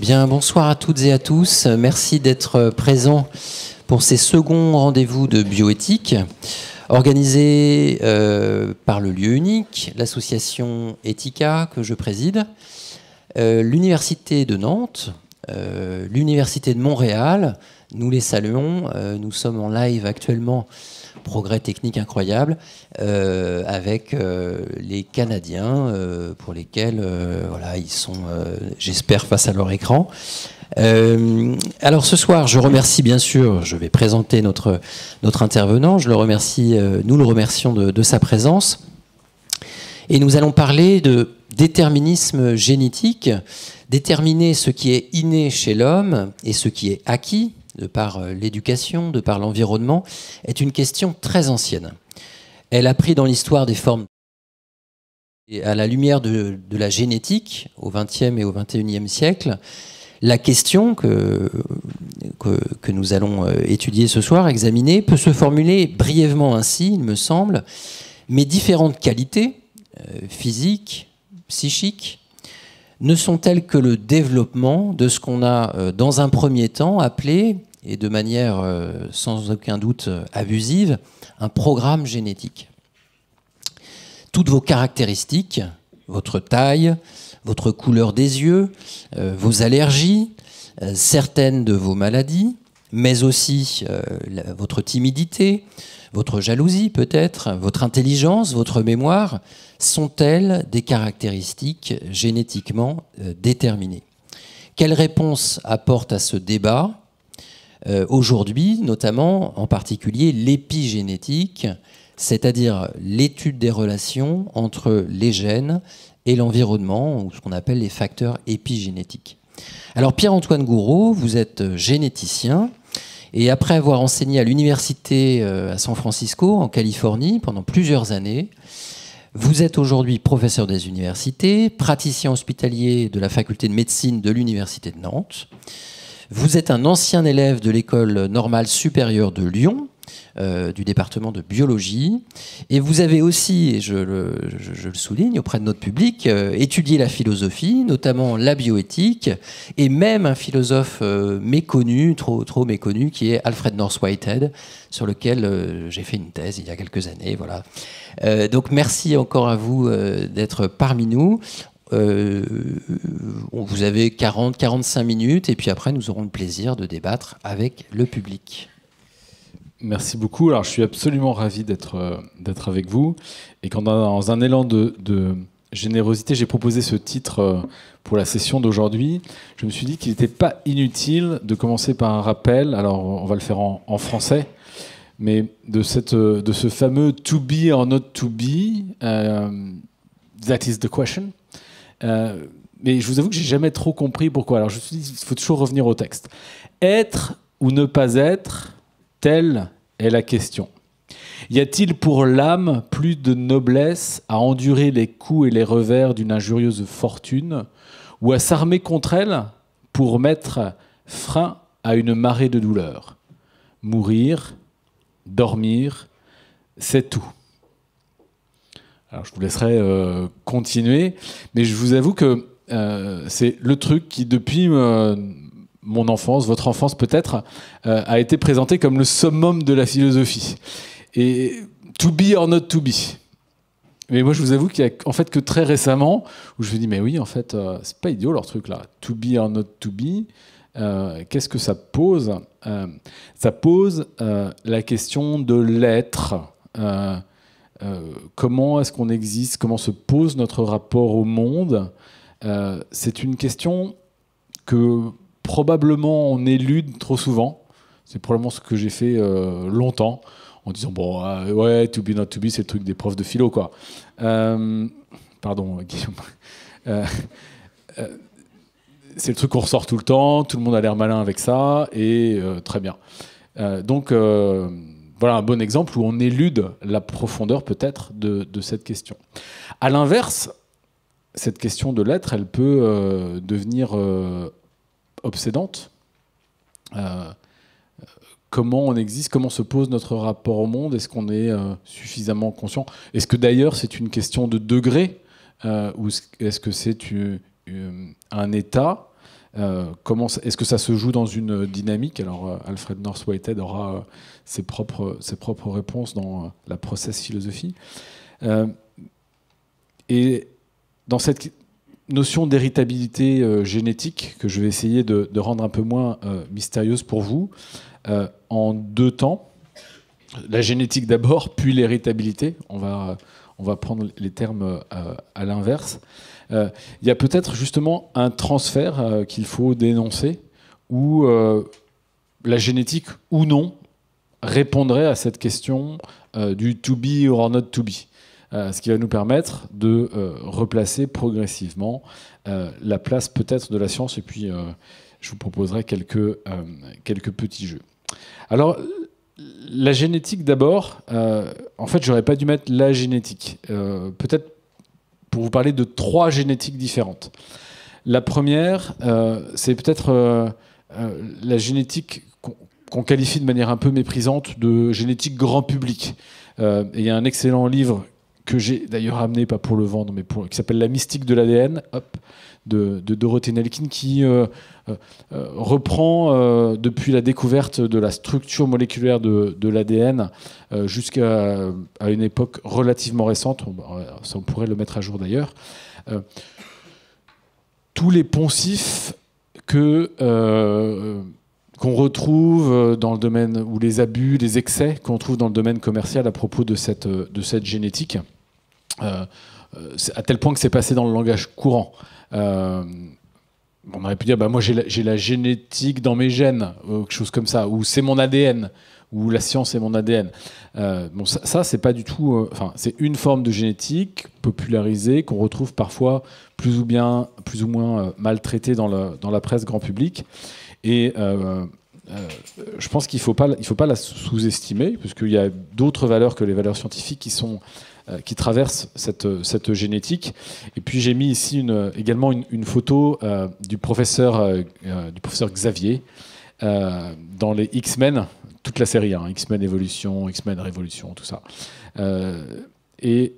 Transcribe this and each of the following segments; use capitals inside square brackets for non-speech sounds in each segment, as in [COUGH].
Bien, bonsoir à toutes et à tous. Merci d'être présents pour ces seconds rendez-vous de bioéthique organisés euh, par le lieu unique, l'association Ethica que je préside, euh, l'université de Nantes, euh, l'université de Montréal. Nous les saluons. nous sommes en live actuellement progrès technique incroyable euh, avec euh, les Canadiens euh, pour lesquels ils sont, j'espère, face à leur écran. alors ce soir, je remercie bien sûr, je vais présenter notre, intervenant, je le remercie, nous le remercions de sa présence. Et nous allons parler de déterminisme génétique, déterminer ce qui est inné chez l'homme et ce qui est acquis de par euh, l'éducation, de par l'environnement, est une question très ancienne. Elle a pris dans l'histoire des formes et à la lumière de, la génétique au XXe et au XXIe siècle. La question que, que, nous allons euh, étudier ce soir, examiner, peut se formuler brièvement ainsi, il me semble, mais différentes qualités, euh, physiques, psychiques, ne sont-elles que le développement de ce qu'on a dans un premier temps appelé et de manière euh, sans aucun doute euh, abusive, un programme génétique. Toutes vos caractéristiques, votre taille, votre couleur des yeux, euh, vos allergies, certaines de vos maladies, mais aussi votre timidité, votre jalousie peut-être, votre intelligence, votre mémoire, sont-elles des caractéristiques génétiquement déterminées? Quelle réponse apporte à ce débat euh, aujourd'hui, notamment en particulier l'épigénétique, c'est-à-dire l'étude des relations entre les gènes et l'environnement, ou ce qu'on appelle les facteurs épigénétiques? Alors Pierre-Antoine Gouraud, vous êtes généticien, et après avoir enseigné à l'université euh, à San Francisco, en Californie, pendant plusieurs années, vous êtes aujourd'hui professeur des universités, praticien hospitalier de la faculté de médecine de l'université de Nantes. Vous êtes un ancien élève de l'école normale supérieure de Lyon, euh, du département de biologie. Et vous avez aussi, et je le, souligne auprès de notre public, euh, étudié la philosophie, notamment la bioéthique, et même un philosophe euh, méconnu, trop, trop méconnu, qui est Alfred North Whitehead, sur lequel j'ai fait une thèse il y a quelques années. Voilà. donc merci encore à vous d'être parmi nous. Vous avez 40-45 minutes et puis après nous aurons le plaisir de débattre avec le public. Merci beaucoup. Alors je suis absolument ravi d'être euh, d'être avec vous et quand dans un élan de, générosité j'ai proposé ce titre euh, pour la session d'aujourd'hui, je me suis dit qu'il n'était pas inutile de commencer par un rappel. Alors on va le faire en, français mais de, cette, de ce fameux to be or not to be, that is the question. Euh, mais je vous avoue que j'ai jamais trop compris pourquoi. Alors je me suis dit, il faut toujours revenir au texte. Être ou ne pas être, telle est la question. Y a-t-il pour l'âme plus de noblesse à endurer les coups et les revers d'une injurieuse fortune, ou à s'armer contre elle pour mettre frein à une marée de douleur? Mourir, dormir, c'est tout. Alors je vous laisserai euh, continuer, mais je vous avoue que euh, c'est le truc qui, depuis euh, mon enfance, votre enfance peut-être, a été présenté comme le summum de la philosophie. Et to be or not to be. Mais moi, je vous avoue qu'il y a en fait que très récemment où je me dis mais oui, en fait, c'est pas idiot leur truc là. To be or not to be. Qu'est-ce que ça pose Ça pose la question de l'être. Euh, comment est-ce qu'on existe, comment se pose notre rapport au monde, euh, c'est une question que probablement on élude trop souvent. C'est probablement ce que j'ai fait euh, longtemps en disant bon ouais to be not to be c'est le truc des profs de philo quoi. pardon Guillaume. c'est le truc qu'on ressort tout le temps, tout le monde a l'air malin avec ça et très bien. donc voilà un bon exemple où on élude la profondeur peut-être de, cette question. À l'inverse, cette question de l'être, elle peut euh, devenir euh, obsédante. Euh, comment on existe, comment se pose notre rapport au monde, est-ce qu'on est suffisamment conscient? Est-ce que d'ailleurs c'est une question de degré? Ou est-ce que c'est un état? Est-ce que ça se joue dans une dynamique? Alors Alfred North Whitehead aura ses, propres, ses propres réponses dans la process philosophie. et dans cette notion d'héritabilité euh, génétique que je vais essayer de, rendre un peu moins euh, mystérieuse pour vous, euh, en deux temps. La génétique d'abord, puis l'héritabilité. On va, on va prendre les termes à l'inverse. Il y a peut-être justement un transfert qu'il faut dénoncer, où la génétique ou non répondrait à cette question du to be or not to be. Euh, ce qui va nous permettre de euh, replacer progressivement euh, la place peut-être de la science, et puis je vous proposerai quelques, quelques petits jeux. Alors, la génétique d'abord, en fait, j'aurais pas dû mettre la génétique. peut-être pour vous parler de trois génétiques différentes. La première, c'est peut-être la génétique qu'on qualifie de manière un peu méprisante de génétique grand public. Il y a un excellent livre que j'ai d'ailleurs amené, pas pour le vendre, mais pour, qui s'appelle La mystique de l'ADN, de, de Dorothée Nelkin, qui euh, euh, euh, reprend depuis la découverte de la structure moléculaire de, de l'ADN jusqu'à à une époque relativement récente, on, ça on pourrait le mettre à jour d'ailleurs, tous les poncifs que qu'on retrouve dans le domaine, ou les abus, les excès qu'on trouve dans le domaine commercial à propos de cette, de cette génétique. Euh, euh, à tel point que c'est passé dans le langage courant. Euh, on aurait pu dire, bah, moi j'ai la, génétique dans mes gènes, quelque chose comme ça, ou c'est mon ADN, ou la science est mon ADN. bon, ça, c'est pas du tout. Enfin, c'est une forme de génétique popularisée qu'on retrouve parfois plus ou bien, plus ou moins maltraitée dans, le, dans la presse grand public. Et je pense qu'il faut, faut pas la sous-estimer, parce qu'il y a d'autres valeurs que les valeurs scientifiques qui sont euh, qui traverse cette, cette, génétique. Et puis j'ai mis ici également une, photo euh, du, professeur, euh, du professeur Xavier dans les X-Men, toute la série, hein, X-Men Évolution, X-Men Révolution, tout ça. Et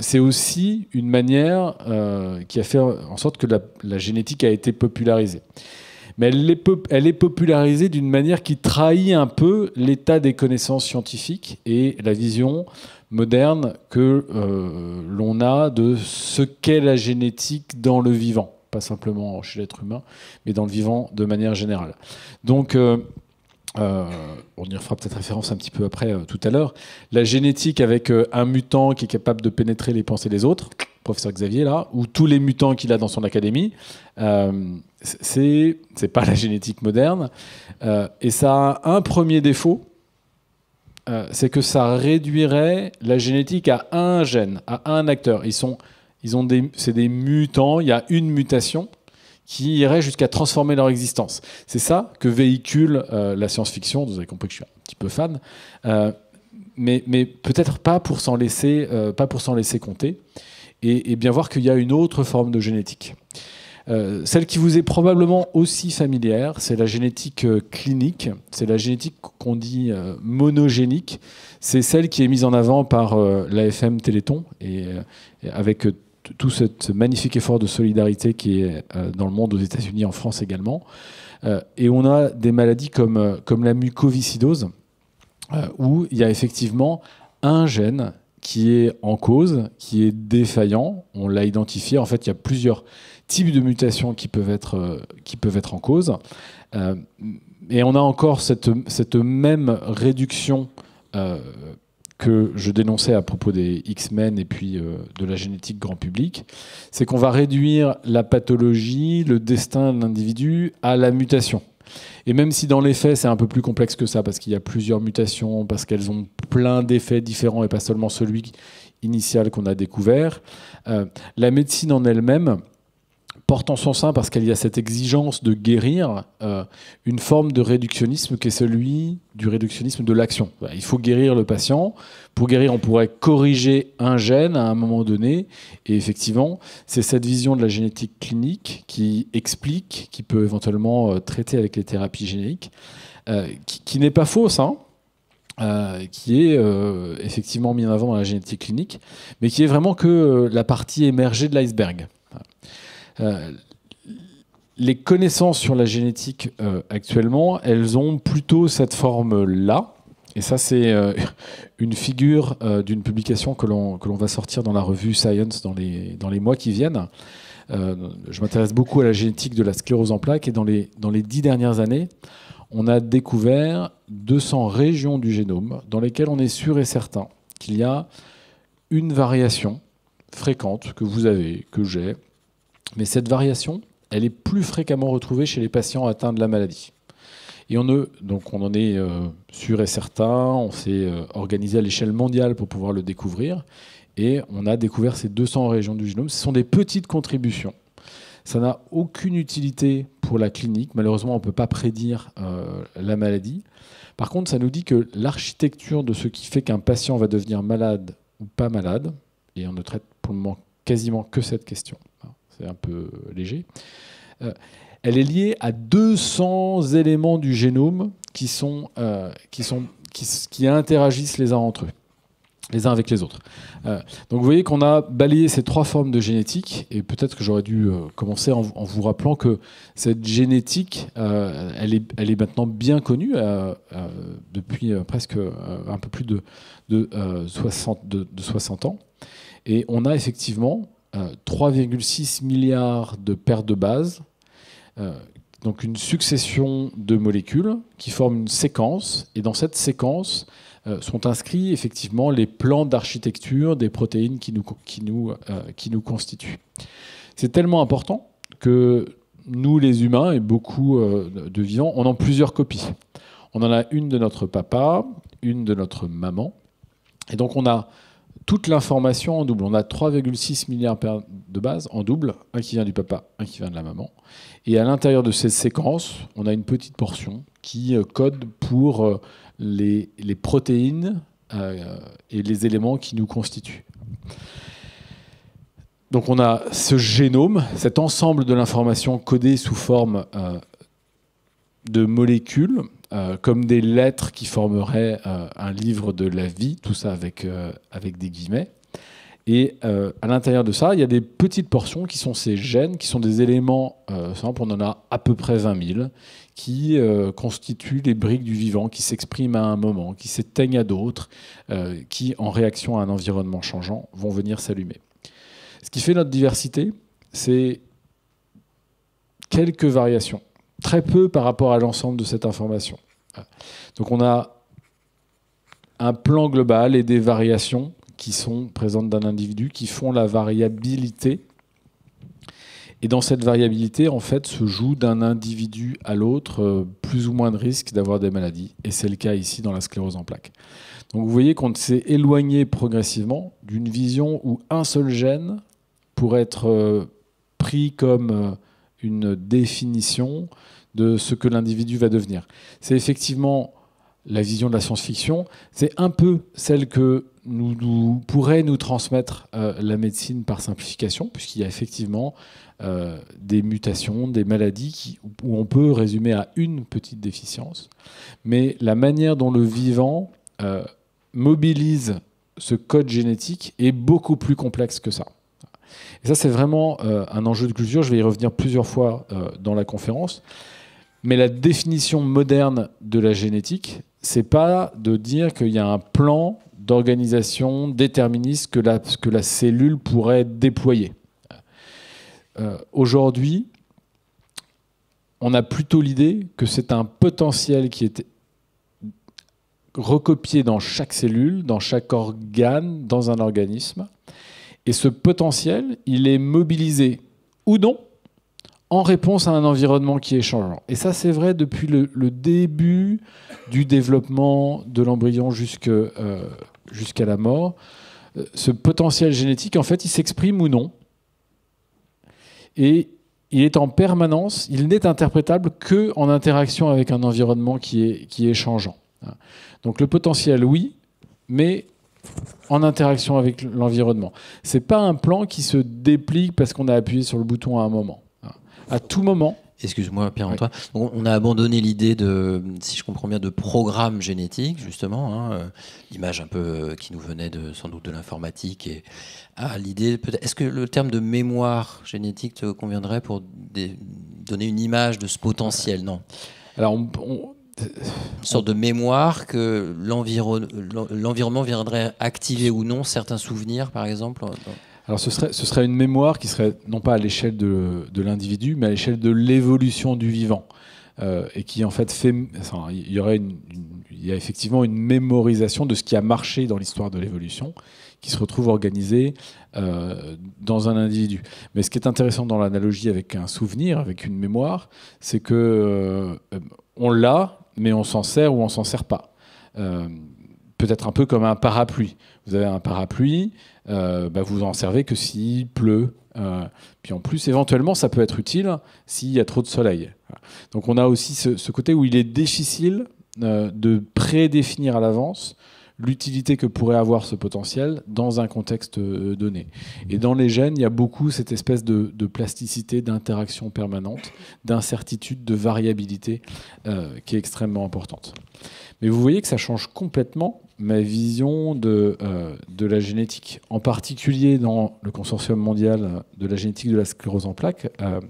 c'est aussi une manière qui a fait en sorte que la génétique a été popularisée. Mais elle est, popularisée d'une manière qui trahit un peu l'état des connaissances scientifiques et la vision moderne que euh, l'on a de ce qu'est la génétique dans le vivant, pas simplement chez l'être humain, mais dans le vivant de manière générale. Donc, euh, euh, on y fera peut-être référence un petit peu après tout à l'heure. La génétique avec un mutant qui est capable de pénétrer les pensées des autres, professeur Xavier là, ou tous les mutants qu'il a dans son académie, c'est c'est pas la génétique moderne, et ça a un premier défaut euh, c'est que ça réduirait la génétique à un gène, à un acteur. Ils sont, ils ont des, c'est des mutants. Il y a une mutation qui irait jusqu'à transformer leur existence. C'est ça que véhicule euh, la science-fiction. Vous avez compris que je suis un petit peu fan, euh, mais, mais peut-être pas pour s'en laisser, pas pour s'en laisser compter, et bien voir qu'il y a une autre forme de génétique. Euh, celle qui vous est probablement aussi familière, c'est la génétique euh, clinique, c'est la génétique qu'on dit euh, monogénique. C'est celle qui est mise en avant par l'AFM Téléthon avec tout ce magnifique effort de solidarité qui est dans le monde, aux États-Unis, en France également. et on a des maladies comme la mucoviscidose, où il y a effectivement un gène qui est en cause, qui est défaillant. On l'a identifié. En fait, il y a plusieurs types de mutations qui peuvent être, euh, qui peuvent être en cause. Euh, et on a encore cette, cette même réduction euh, que je dénonçais à propos des X-Men et puis de la génétique grand public, c'est qu'on va réduire la pathologie, le destin de l'individu à la mutation. Et même si dans les faits c'est un peu plus complexe que ça, parce qu'il y a plusieurs mutations, parce qu'elles ont plein d'effets différents et pas seulement celui initial qu'on a découvert, la médecine en elle-même porte en son sein, parce qu'il y a cette exigence de guérir, euh, une forme de réductionnisme qui est celui du réductionnisme de l'action. Il faut guérir le patient. Pour guérir, on pourrait corriger un gène à un moment donné. Et effectivement, c'est cette vision de la génétique clinique qui explique, qui peut éventuellement euh, traiter avec les thérapies génétiques, qui, n'est pas fausse, hein, qui est effectivement mise en avant dans la génétique clinique, mais qui est vraiment que la partie émergée de l'iceberg. Les connaissances sur la génétique actuellement, elles ont plutôt cette forme-là, et ça, c'est euh, [LAUGHS] une figure euh, d'une publication que l'on va sortir dans la revue Science dans les, dans les mois qui viennent. Euh, je m'intéresse beaucoup à la génétique de la sclérose en plaques et dans les, dans les dix dernières années, on a découvert 200 régions du génome dans lesquelles on est sûr et certain qu'il y a une variation fréquente que vous avez, que j'ai, mais cette variation, elle est plus fréquemment retrouvée chez les patients atteints de la maladie. Et on, donc on en est euh, sûr et certain, on s'est euh, organisé à l'échelle mondiale pour pouvoir le découvrir, et on a découvert ces 200 régions du génome. Ce sont des petites contributions. Ça n'a aucune utilité pour la clinique. Malheureusement, on ne peut pas prédire euh, la maladie. Par contre, ça nous dit que l'architecture de ce qui fait qu'un patient va devenir malade ou pas malade, et on ne traite pour le moment quasiment que cette question, un peu léger, elle est liée à 200 éléments du génome euh, qui, interagissent les uns entre eux les uns avec les autres. Euh, donc vous voyez qu'on a balayé ces trois formes de génétique, et peut-être que j'aurais dû euh, commencer en, vous rappelant que cette génétique, elle, est, maintenant bien connue depuis presque un peu plus de, de, 60, de, 60, ans, et on a effectivement 3,6 milliards de paires de bases euh, donc une succession de molécules qui forment une séquence, et dans cette séquence euh, sont inscrits effectivement les plans d'architecture des protéines euh, qui nous constituent. C'est tellement important que nous, les humains, et beaucoup de vivants, on en a plusieurs copies. On en a une de notre papa, une de notre maman, et donc on a toute l'information en double. On a 3,6 milliards de bases en double, un qui vient du papa, un qui vient de la maman. Et à l'intérieur de cette séquence, on a une petite portion qui euh, code pour euh, les, protéines euh, et les éléments qui nous constituent. Donc on a ce génome, cet ensemble de l'information codée sous forme de molécules euh, comme des lettres qui formeraient euh, un livre de la vie, tout ça avec, euh, avec des guillemets. Et à l'intérieur de ça, il y a des petites portions qui sont ces gènes, qui sont des éléments simples, on en a à peu près 20 000, qui constituent les briques du vivant, qui s'expriment à un moment, qui s'éteignent à d'autres, qui, en réaction à un environnement changeant, vont venir s'allumer. Ce qui fait notre diversité, c'est quelques variations très peu par rapport à l'ensemble de cette information. Donc on a un plan global et des variations qui sont présentes d'un individu, qui font la variabilité. Et dans cette variabilité, en fait, se joue d'un individu à l'autre euh, plus ou moins de risque d'avoir des maladies. Et c'est le cas ici dans la sclérose en plaques. Donc vous voyez qu'on s'est éloigné progressivement d'une vision où un seul gène pourrait être euh, pris comme euh, une définition de ce que l'individu va devenir. C'est effectivement la vision de la science-fiction, c'est un peu celle que nous, pourrait nous transmettre euh, la médecine par simplification, puisqu'il y a effectivement euh, des mutations, des maladies où on peut résumer à une petite déficience. Mais la manière dont le vivant euh, mobilise ce code génétique est beaucoup plus complexe que ça. Et ça, c'est vraiment un enjeu de culture. Je vais y revenir plusieurs fois dans la conférence. Mais la définition moderne de la génétique, c'est pas de dire qu'il y a un plan d'organisation déterministe que la, que la cellule pourrait déployer. Euh, aujourd'hui, on a plutôt l'idée que c'est un potentiel qui est recopié dans chaque cellule, dans chaque organe, dans un organisme. Et ce potentiel, il est mobilisé ou non en réponse à un environnement qui est changeant. Et ça, c'est vrai depuis le, début du développement de l'embryon euh, jusqu'à la mort. Euh, ce potentiel génétique, en fait, il s'exprime ou non. Et il est en permanence, il n'est interprétable que en interaction avec un environnement qui est, qui est changeant. Donc le potentiel, oui, mais en interaction avec l'environnement. Ce n'est pas un plan qui se déplie parce qu'on a appuyé sur le bouton à un moment à tout moment, Excuse-moi, Pierre-Antoine. On a abandonné l'idée de, si je comprends bien, de programme génétique, justement. Hein, euh, l'image un peu euh, qui nous venait de, sans doute de l'informatique. Et ah, l'idée. Est-ce que le terme de mémoire génétique te conviendrait pour donner une image de ce potentiel? Non. Alors, une sorte de mémoire que l'environnement viendrait activer ou non certains souvenirs, par exemple alors ce serait, une mémoire qui serait non pas à l'échelle de, l'individu, mais à l'échelle de l'évolution du vivant. Euh, et qui en fait fait, il y aurait il y a effectivement une mémorisation de ce qui a marché dans l'histoire de l'évolution, qui se retrouve organisée euh, dans un individu. Mais ce qui est intéressant dans l'analogie avec un souvenir, avec une mémoire, c'est que euh, on l'a, mais on s'en sert ou on s'en sert pas. Peut-être un peu comme un parapluie. Vous avez un parapluie, euh, bah, vous en servez que s'il pleut. Euh, puis en plus, éventuellement, ça peut être utile s'il y a trop de soleil. Donc on a aussi ce, côté où il est difficile euh, de prédéfinir à l'avance l'utilité que pourrait avoir ce potentiel dans un contexte donné. Et dans les gènes, il y a beaucoup cette espèce de, plasticité, d'interaction permanente, d'incertitude, de variabilité qui est extrêmement importante. Mais vous voyez que ça change complètement ma vision de, euh, de la génétique, en particulier dans le consortium mondial de la génétique de la sclérose en plaques, euh,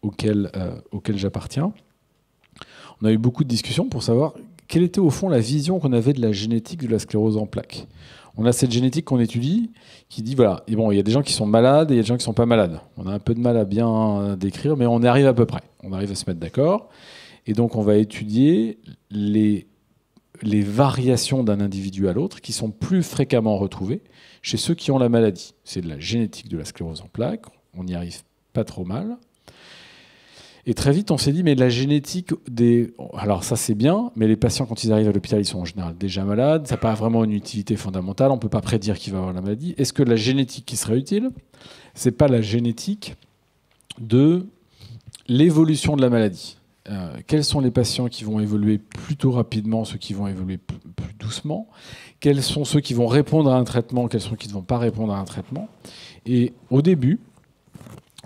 auquel, euh, auquel j'appartiens. On a eu beaucoup de discussions pour savoir quelle était au fond la vision qu'on avait de la génétique de la sclérose en plaques? On a cette génétique qu'on étudie qui dit voilà, et bon, il y a des gens qui sont malades et il y a des gens qui ne sont pas malades. On a un peu de mal à bien décrire, mais on arrive à peu près. On arrive à se mettre d'accord. Et donc, on va étudier les les variations d'un individu à l'autre qui sont plus fréquemment retrouvées chez ceux qui ont la maladie. C'est de la génétique de la sclérose en plaques, on n'y arrive pas trop mal. Et très vite, on s'est dit, mais la génétique des... Alors ça, c'est bien, mais les patients, quand ils arrivent à l'hôpital, ils sont en général déjà malades, ça n'a pas vraiment une utilité fondamentale, on ne peut pas prédire qui va avoir la maladie. Est-ce que la génétique qui serait utile, c'est pas la génétique de l'évolution de la maladie. Euh, quels sont les patients qui vont évoluer plutôt rapidement, ceux qui vont évoluer plus, doucement? Quels sont ceux qui vont répondre à un traitement Quels sont ceux qui ne vont pas répondre à un traitement? Et au début,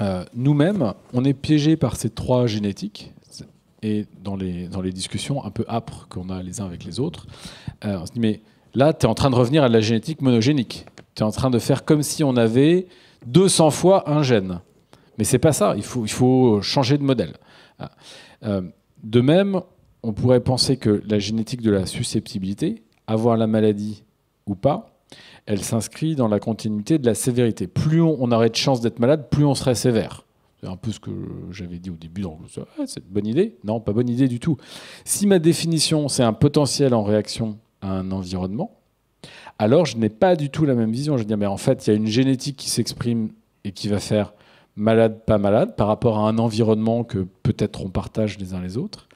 euh, nous-mêmes, on est piégés par ces trois génétiques. Et dans les, dans les discussions un peu âpres qu'on a les uns avec les autres, euh, on se dit, mais là, tu es en train de revenir à la génétique monogénique. Tu es en train de faire comme si on avait 200 fois un gène. Mais c'est pas ça, il faut, il faut changer de modèle. Euh, de même, on pourrait penser que la génétique de la susceptibilité, avoir la maladie ou pas, elle s'inscrit dans la continuité de la sévérité. Plus on, aurait de chance d'être malade, plus on serait sévère. C'est un peu ce que j'avais dit au début. Ah, c'est une bonne idée Non, pas bonne idée du tout. Si ma définition, c'est un potentiel en réaction à un environnement, alors je n'ai pas du tout la même vision. Je veux dire, mais en fait, il y a une génétique qui s'exprime et qui va faire malade, pas malade, par rapport à un environnement que peut-être on partage les uns les autres.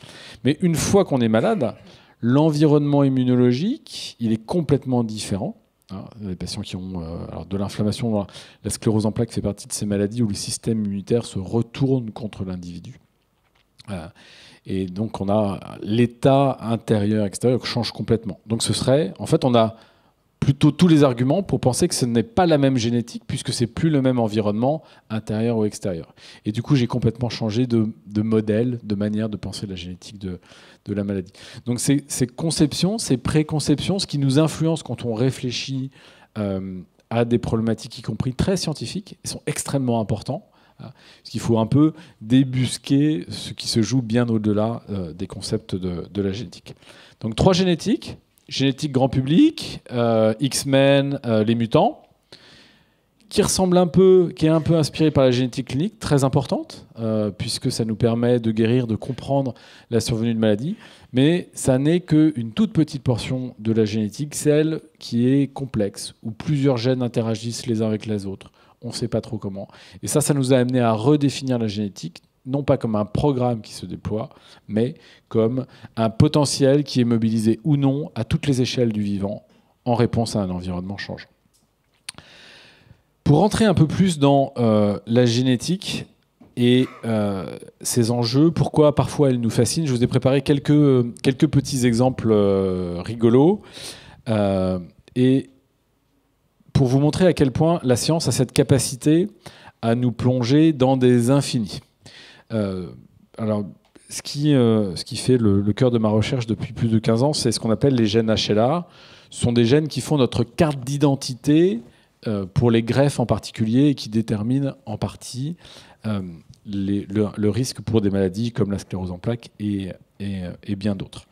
Mais une fois qu'on est malade, l'environnement immunologique, il est complètement différent. Hein, les patients qui ont euh, de l'inflammation, la sclérose en plaques fait partie de ces maladies où le système immunitaire se retourne contre l'individu. Euh, et donc on a l'état intérieur, extérieur qui change complètement. Donc ce serait, en fait, on a plutôt tous les arguments pour penser que ce n'est pas la même génétique puisque c'est plus le même environnement intérieur ou extérieur. Et du coup, j'ai complètement changé de, modèle, de manière de penser la génétique de, la maladie. Donc ces, conceptions, ces préconceptions, ce qui nous influence quand on réfléchit euh, à des problématiques, y compris très scientifiques, sont extrêmement importants. Hein, parce qu'il faut un peu débusquer ce qui se joue bien au-delà euh, des concepts de, de la génétique. Donc trois génétiques, génétique grand public, euh, X-Men, euh, les mutants, qui ressemble un peu, qui est un peu inspiré par la génétique clinique, très importante, euh, puisque ça nous permet de guérir, de comprendre la survenue de maladies. Mais ça n'est qu'une toute petite portion de la génétique, celle qui est complexe, où plusieurs gènes interagissent les uns avec les autres. On ne sait pas trop comment. Et ça, ça nous a amené à redéfinir la génétique, non pas comme un programme qui se déploie, mais comme un potentiel qui est mobilisé ou non à toutes les échelles du vivant en réponse à un environnement changeant. Pour rentrer un peu plus dans euh, la génétique et euh, ses enjeux, pourquoi parfois elle nous fascine, je vous ai préparé quelques, quelques petits exemples euh, rigolos. et pour vous montrer à quel point la science a cette capacité à nous plonger dans des infinis. Euh, alors, ce qui, euh, ce qui fait le, cœur de ma recherche depuis plus de 15 ans, c'est ce qu'on appelle les gènes HLA. Ce sont des gènes qui font notre carte d'identité euh, pour les greffes en particulier et qui déterminent en partie le, risque pour des maladies comme la sclérose en plaques et, et, bien d'autres.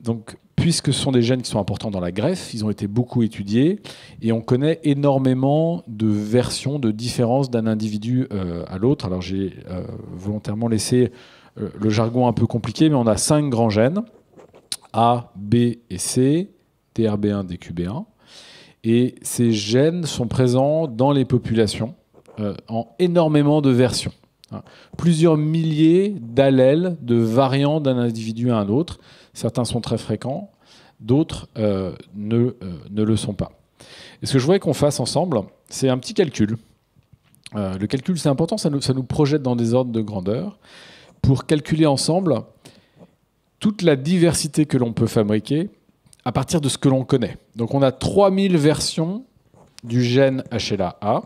donc, puisque ce sont des gènes qui sont importants dans la greffe, ils ont été beaucoup étudiés et on connaît énormément de versions, de différences d'un individu à l'autre. Alors, j'ai volontairement laissé euh, le jargon un peu compliqué, mais on a cinq grands gènes A, B et C, TRB1, DQB1. Et ces gènes sont présents dans les populations euh, en énormément de versions. Hein. Plusieurs milliers d'allèles, de variants d'un individu à un autre. Certains sont très fréquents, d'autres euh, ne, ne, le sont pas. Et ce que je voudrais qu'on fasse ensemble, c'est un petit calcul. le calcul, c'est important, ça nous, projette dans des ordres de grandeur pour calculer ensemble toute la diversité que l'on peut fabriquer à partir de ce que l'on connaît. Donc on a 3000 versions du gène HLA-A.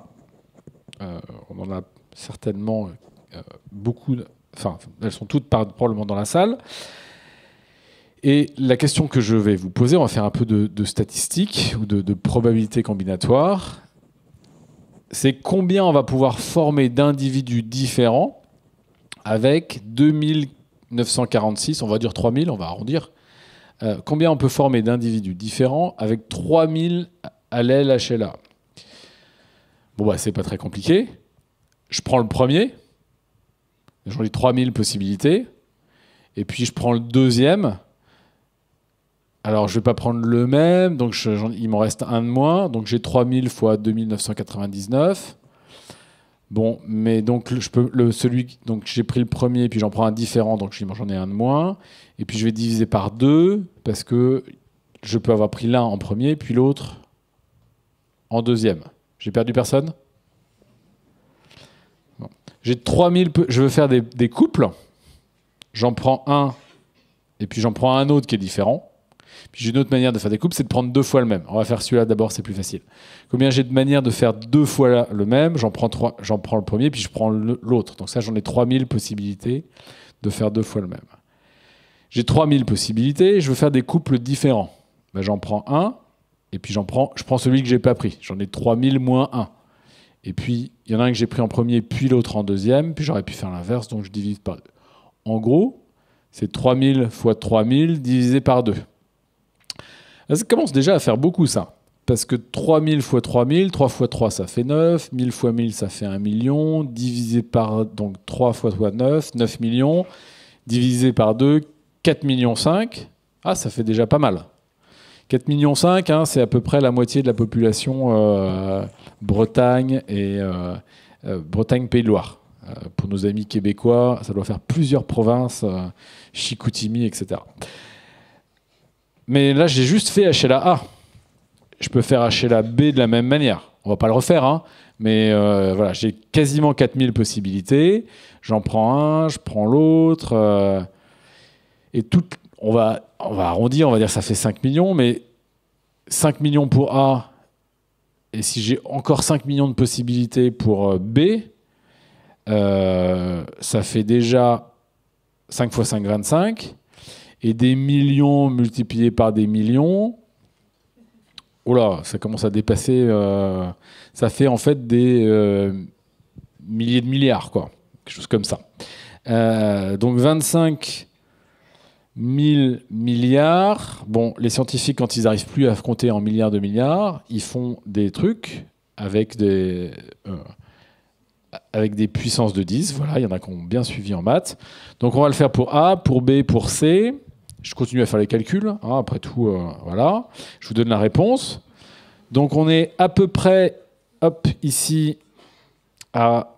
Euh, on en a certainement euh, beaucoup, enfin elles sont toutes probablement dans la salle. Et la question que je vais vous poser, on va faire un peu de, statistiques ou de, de probabilité combinatoire, c'est combien on va pouvoir former d'individus différents avec 2946, on va dire 3000, on va arrondir. Euh, combien on peut former d'individus différents avec 3000 allèles HLA Bon, bah, c'est pas très compliqué. Je prends le premier, j'en ai 3000 possibilités, et puis je prends le deuxième. Alors, je vais pas prendre le même, donc il m'en reste un de moins, donc j'ai 3000 fois 2999. Bon, mais donc celui donc j'ai pris le premier puis j'en prends un différent donc j'en ai un de moins et puis je vais diviser par deux parce que je peux avoir pris l'un en premier puis l'autre en deuxième. J'ai perdu personne? J'ai 3000 je veux faire des couples. J'en prends un et puis j'en prends un autre qui est différent. J'ai une autre manière de faire des coupes, c'est de prendre deux fois le même. On va faire celui-là d'abord, c'est plus facile. Combien j'ai de manières de faire deux fois le même J'en prends, trois, j'en prends le premier, puis je prends l'autre. Donc ça, j'en ai 3000 possibilités de faire deux fois le même. J'ai 3000 possibilités, je veux faire des couples différents. Ben, j'en prends un, et puis j'en prends, je prends celui que j'ai pas pris. J'en ai 3000 moins 1. Et puis, il y en a un que j'ai pris en premier, puis l'autre en deuxième, puis j'aurais pu faire l'inverse, donc je divise par deux. En gros, c'est 3000 fois 3000 divisé par 2. Ça commence déjà à faire beaucoup ça. Parce que 3000 fois 3000, 3 fois 3 ça fait 9, 1000 fois 1000 ça fait 1 million, divisé par donc 3 fois 3, 9, 9 millions, divisé par 2, 4 millions 5. Ah, ça fait déjà pas mal. 4 millions 5, hein, c'est à peu près la moitié de la population euh, Bretagne et euh, euh, Bretagne-Pays de Loire. pour nos amis québécois, ça doit faire plusieurs provinces, Chicoutimi, etc. Mais là, j'ai juste fait HLA-A. Je peux faire HLA-B de la même manière. On va pas le refaire, hein. mais euh, voilà, j'ai quasiment 4000 possibilités. J'en prends un, je prends l'autre. Euh, et tout, on, va, on va arrondir, on va dire ça fait 5 millions, mais 5 millions pour A, et si j'ai encore 5 millions de possibilités pour euh, B, ça fait déjà 5 fois 5, 25 et des millions multipliés par des millions, oula, ça commence à dépasser. Euh, ça fait en fait des euh, milliers de milliards, quoi. Quelque chose comme ça. Euh, donc 25 000 milliards. Bon, les scientifiques, quand ils n'arrivent plus à compter en milliards de milliards, ils font des trucs avec des avec des puissances de 10. Voilà, il y en a qui ont bien suivi en maths. Donc on va le faire pour A, pour B, pour C. Je continue à faire les calculs. Hein, après tout, euh, voilà. Je vous donne la réponse. Donc on est à peu près, hop, ici, à...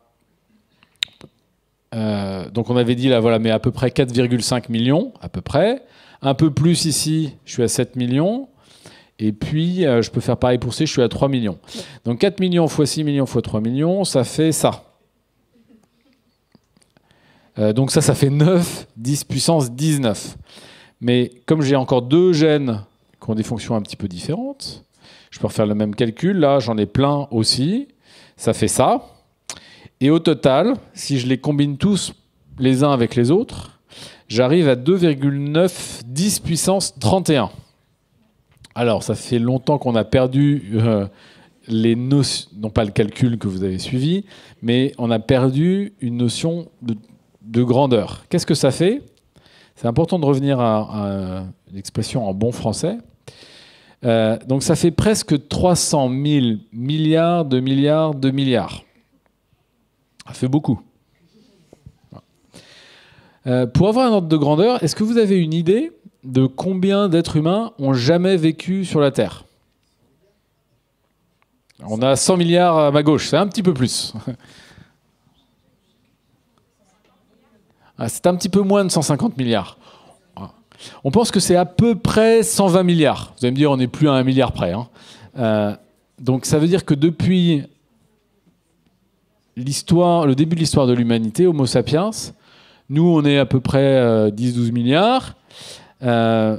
Euh, donc on avait dit là, voilà, mais à peu près 4,5 millions, à peu près. Un peu plus ici, je suis à 7 millions. Et puis, euh, je peux faire pareil pour C, je suis à 3 millions. Donc 4 millions fois 6 millions fois 3 millions, ça fait ça. donc ça, ça fait 9, 10 puissance 19. Mais comme j'ai encore deux gènes qui ont des fonctions un petit peu différentes, je peux refaire le même calcul. Là, j'en ai plein aussi. Ça fait ça. Et au total, si je les combine tous les uns avec les autres, j'arrive à 2,9 10 puissance 31. Alors, ça fait longtemps qu'on a perdu euh, les notions, non pas le calcul que vous avez suivi, mais on a perdu une notion de, grandeur. Qu'est-ce que ça fait? C'est important de revenir à, l'expression en bon français. Euh, donc ça fait presque 300 000 milliards de milliards de milliards. Ça fait beaucoup. Euh, pour avoir un ordre de grandeur, est-ce que vous avez une idée de combien d'êtres humains ont jamais vécu sur la Terre? On a 100 milliards à ma gauche, c'est un petit peu plus. Ah, c'est un petit peu moins de 150 milliards. Ah. On pense que c'est à peu près 120 milliards. Vous allez me dire, on n'est plus à un milliard près. Hein. Euh, donc ça veut dire que depuis l'histoire, le début de l'histoire de l'humanité, Homo sapiens, nous, on est à peu près 10-12 euh, milliards. Euh,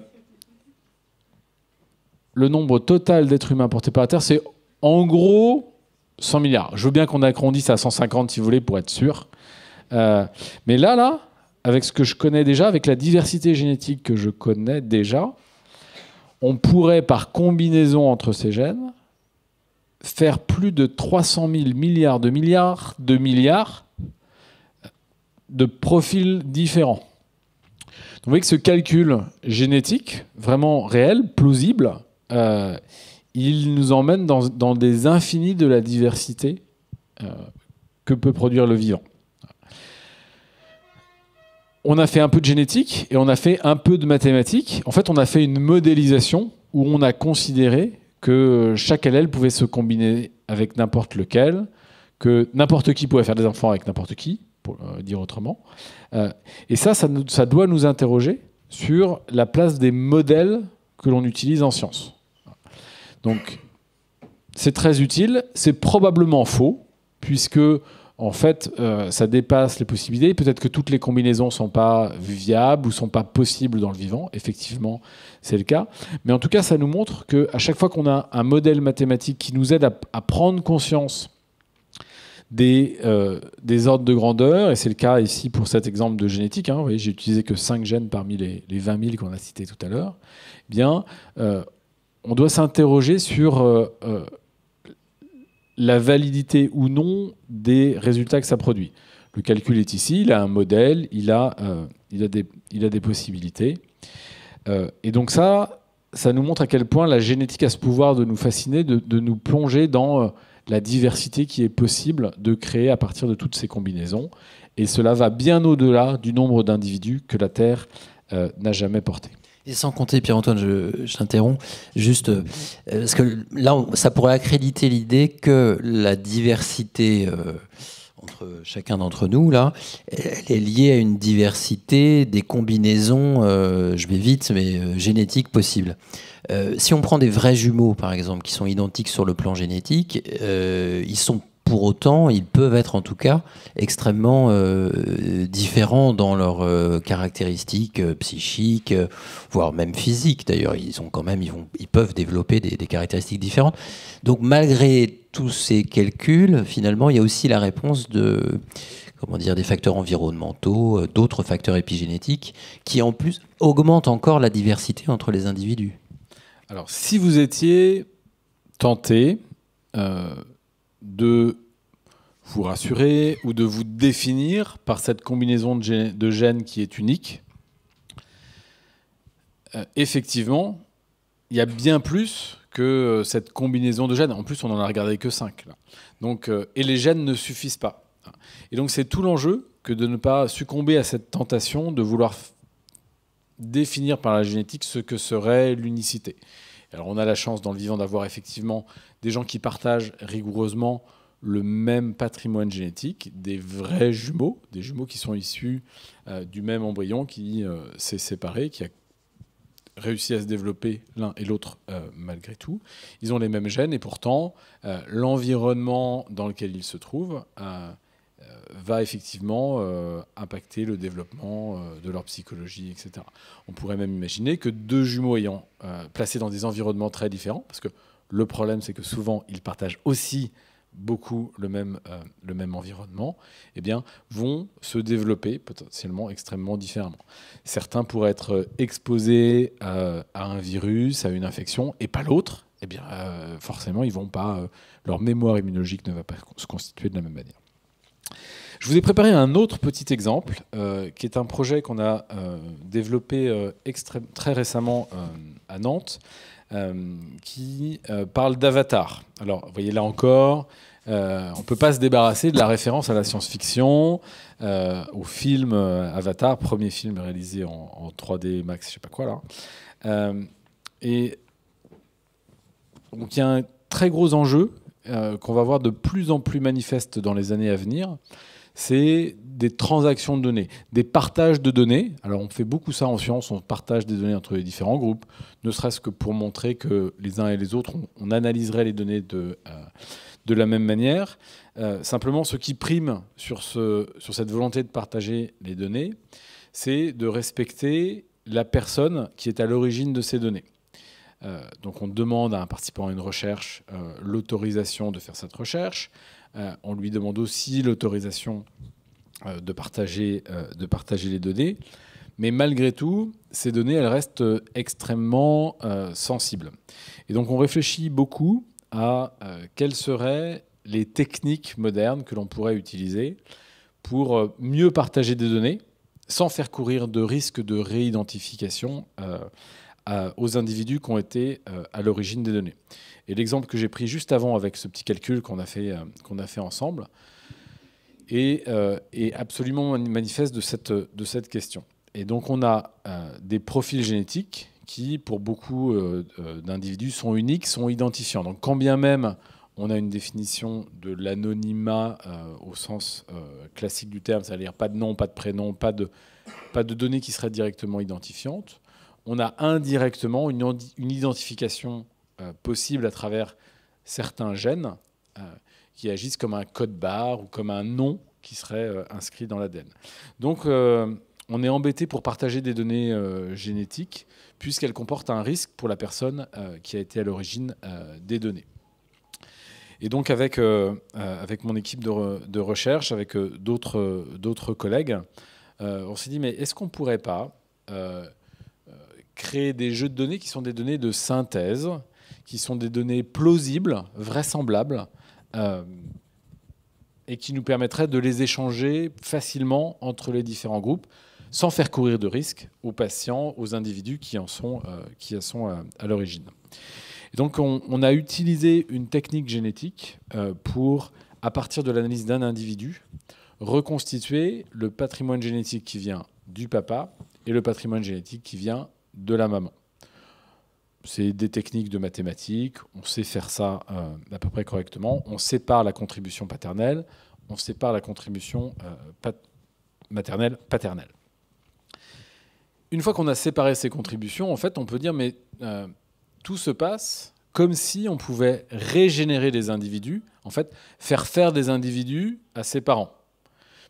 le nombre total d'êtres humains portés par la Terre, c'est en gros 100 milliards. Je veux bien qu'on agrandisse à 150 si vous voulez pour être sûr. Mais là, là, avec ce que je connais déjà, avec la diversité génétique que je connais déjà, on pourrait, par combinaison entre ces gènes, faire plus de 300 000 milliards de milliards de milliards de profils différents. vous voyez que ce calcul génétique, vraiment réel, plausible, euh, il nous emmène dans, des infinis de la diversité euh, que peut produire le vivant. On a fait un peu de génétique et on a fait un peu de mathématiques. En fait, on a fait une modélisation où on a considéré que chaque allèle pouvait se combiner avec n'importe lequel, que n'importe qui pouvait faire des enfants avec n'importe qui, pour euh, dire autrement. Euh, et ça, ça, ça, doit nous interroger sur la place des modèles que l'on utilise en science. Donc, c'est très utile, c'est probablement faux, puisque en fait, euh, ça dépasse les possibilités. Peut-être que toutes les combinaisons ne sont pas viables ou ne sont pas possibles dans le vivant. Effectivement, c'est le cas. Mais en tout cas, ça nous montre qu'à chaque fois qu'on a un modèle mathématique qui nous aide à prendre conscience des, euh, des ordres de grandeur, et c'est le cas ici pour cet exemple de génétique, hein, j'ai utilisé que 5 gènes parmi les, les 20 000 qu'on a cités tout à l'heure, eh bien, euh, on doit s'interroger sur la validité ou non des résultats que ça produit. Le calcul est ici, il a un modèle, il a, il a, des, possibilités. et donc ça, ça nous montre à quel point la génétique a ce pouvoir de nous fasciner, de, nous plonger dans la diversité qui est possible de créer à partir de toutes ces combinaisons. Et cela va bien au-delà du nombre d'individus que la Terre euh, n'a jamais porté. Sans compter, Pierre-Antoine, je, t'interromps, juste euh, parce que là, ça pourrait accréditer l'idée que la diversité euh, entre chacun d'entre nous, là, elle est liée à une diversité des combinaisons, je vais vite, mais génétiques possibles. Euh, si on prend des vrais jumeaux, par exemple, qui sont identiques sur le plan génétique, euh, ils sont pour autant, ils peuvent être en tout cas extrêmement euh, différents dans leurs caractéristiques psychiques, voire même physiques. D'ailleurs, ils ont quand même, ils, vont, ils peuvent développer des, des, caractéristiques différentes. Donc, malgré tous ces calculs, finalement, il y a aussi la réponse de comment dire, des facteurs environnementaux, d'autres facteurs épigénétiques, qui en plus augmentent encore la diversité entre les individus. Alors, si vous étiez tenté euh, de vous rassurer ou de vous définir par cette combinaison de gènes, qui est unique, euh, effectivement, il y a bien plus que euh, cette combinaison de gènes. En plus, on n'en a regardé que 5. Donc, et les gènes ne suffisent pas. Et donc, c'est tout l'enjeu que de ne pas succomber à cette tentation de vouloir définir par la génétique ce que serait l'unicité. Alors on a la chance dans le vivant d'avoir effectivement des gens qui partagent rigoureusement le même patrimoine génétique, des vrais jumeaux, des jumeaux qui sont issus euh, du même embryon qui euh, s'est séparé, qui a réussi à se développer l'un et l'autre euh, malgré tout. Ils ont les mêmes gènes et pourtant l'environnement dans lequel ils se trouvent va effectivement euh, impacter le développement euh, de leur psychologie, etc. On pourrait même imaginer que deux jumeaux ayant euh, placés dans des environnements très différents, parce que le problème c'est que souvent ils partagent aussi beaucoup le même, le même environnement, eh bien, vont se développer potentiellement extrêmement différemment. Certains pourraient être exposés à un virus, à une infection, et pas l'autre. Eh bien, forcément, ils vont pas, leur mémoire immunologique ne va pas se constituer de la même manière. Je vous ai préparé un autre petit exemple, euh, qui est un projet qu'on a euh, développé euh, très récemment à Nantes, qui parle d'Avatar. Alors, vous voyez là encore, on ne peut pas se débarrasser de la référence à la science-fiction, au film Avatar, premier film réalisé en, 3D Max, je sais pas quoi là. et donc il y a un très gros enjeu qu'on va voir de plus en plus manifeste dans les années à venir, c'est des transactions de données, des partages de données. Alors on fait beaucoup ça en science, on partage des données entre les différents groupes, ne serait-ce que pour montrer que les uns et les autres, on, analyserait les données de, euh, la même manière. Euh, simplement, ce qui prime sur cette volonté de partager les données, c'est de respecter la personne qui est à l'origine de ces données. Euh, donc on demande à un participant à une recherche l'autorisation de faire cette recherche. Euh, on lui demande aussi l'autorisation euh, de, partager, euh, de partager les données. Mais malgré tout, ces données, elles restent extrêmement sensibles. Et donc on réfléchit beaucoup à quelles seraient les techniques modernes que l'on pourrait utiliser pour mieux partager des données sans faire courir de risques de réidentification aux individus qui ont été à l'origine des données. Et l'exemple que j'ai pris juste avant avec ce petit calcul qu'on a, fait, euh, qu'on a fait ensemble est, euh, absolument manifeste de cette, de cette question. Et donc on a euh, des profils génétiques qui, pour beaucoup d'individus, sont uniques, sont identifiants. Donc quand bien même on a une définition de l'anonymat au sens classique du terme, c'est-à-dire pas de nom, pas de prénom, pas de, pas de données qui seraient directement identifiantes, on a indirectement une, identification euh, possible à travers certains gènes euh, qui agissent comme un code barre ou comme un nom qui serait euh, inscrit dans l'ADN. Donc on est embêté pour partager des données génétiques puisqu'elles comportent un risque pour la personne qui a été à l'origine des données. Et donc avec, avec mon équipe de, de recherche, avec d'autres collègues, on s'est dit mais est-ce qu'on ne pourrait pas créer des jeux de données qui sont des données de synthèse qui sont des données plausibles, vraisemblables, euh, et qui nous permettraient de les échanger facilement entre les différents groupes, sans faire courir de risques aux patients, aux individus qui en sont, euh, qui en sont euh, à l'origine. donc on, a utilisé une technique génétique pour, à partir de l'analyse d'un individu, reconstituer le patrimoine génétique qui vient du papa et le patrimoine génétique qui vient de la maman c'est des techniques de mathématiques, on sait faire ça euh, à peu près correctement. On sépare la contribution paternelle, on sépare la contribution euh, maternelle, paternelle. Une fois qu'on a séparé ces contributions, en fait, on peut dire, mais euh, tout se passe comme si on pouvait régénérer des individus, en fait, faire faire des individus à ses parents.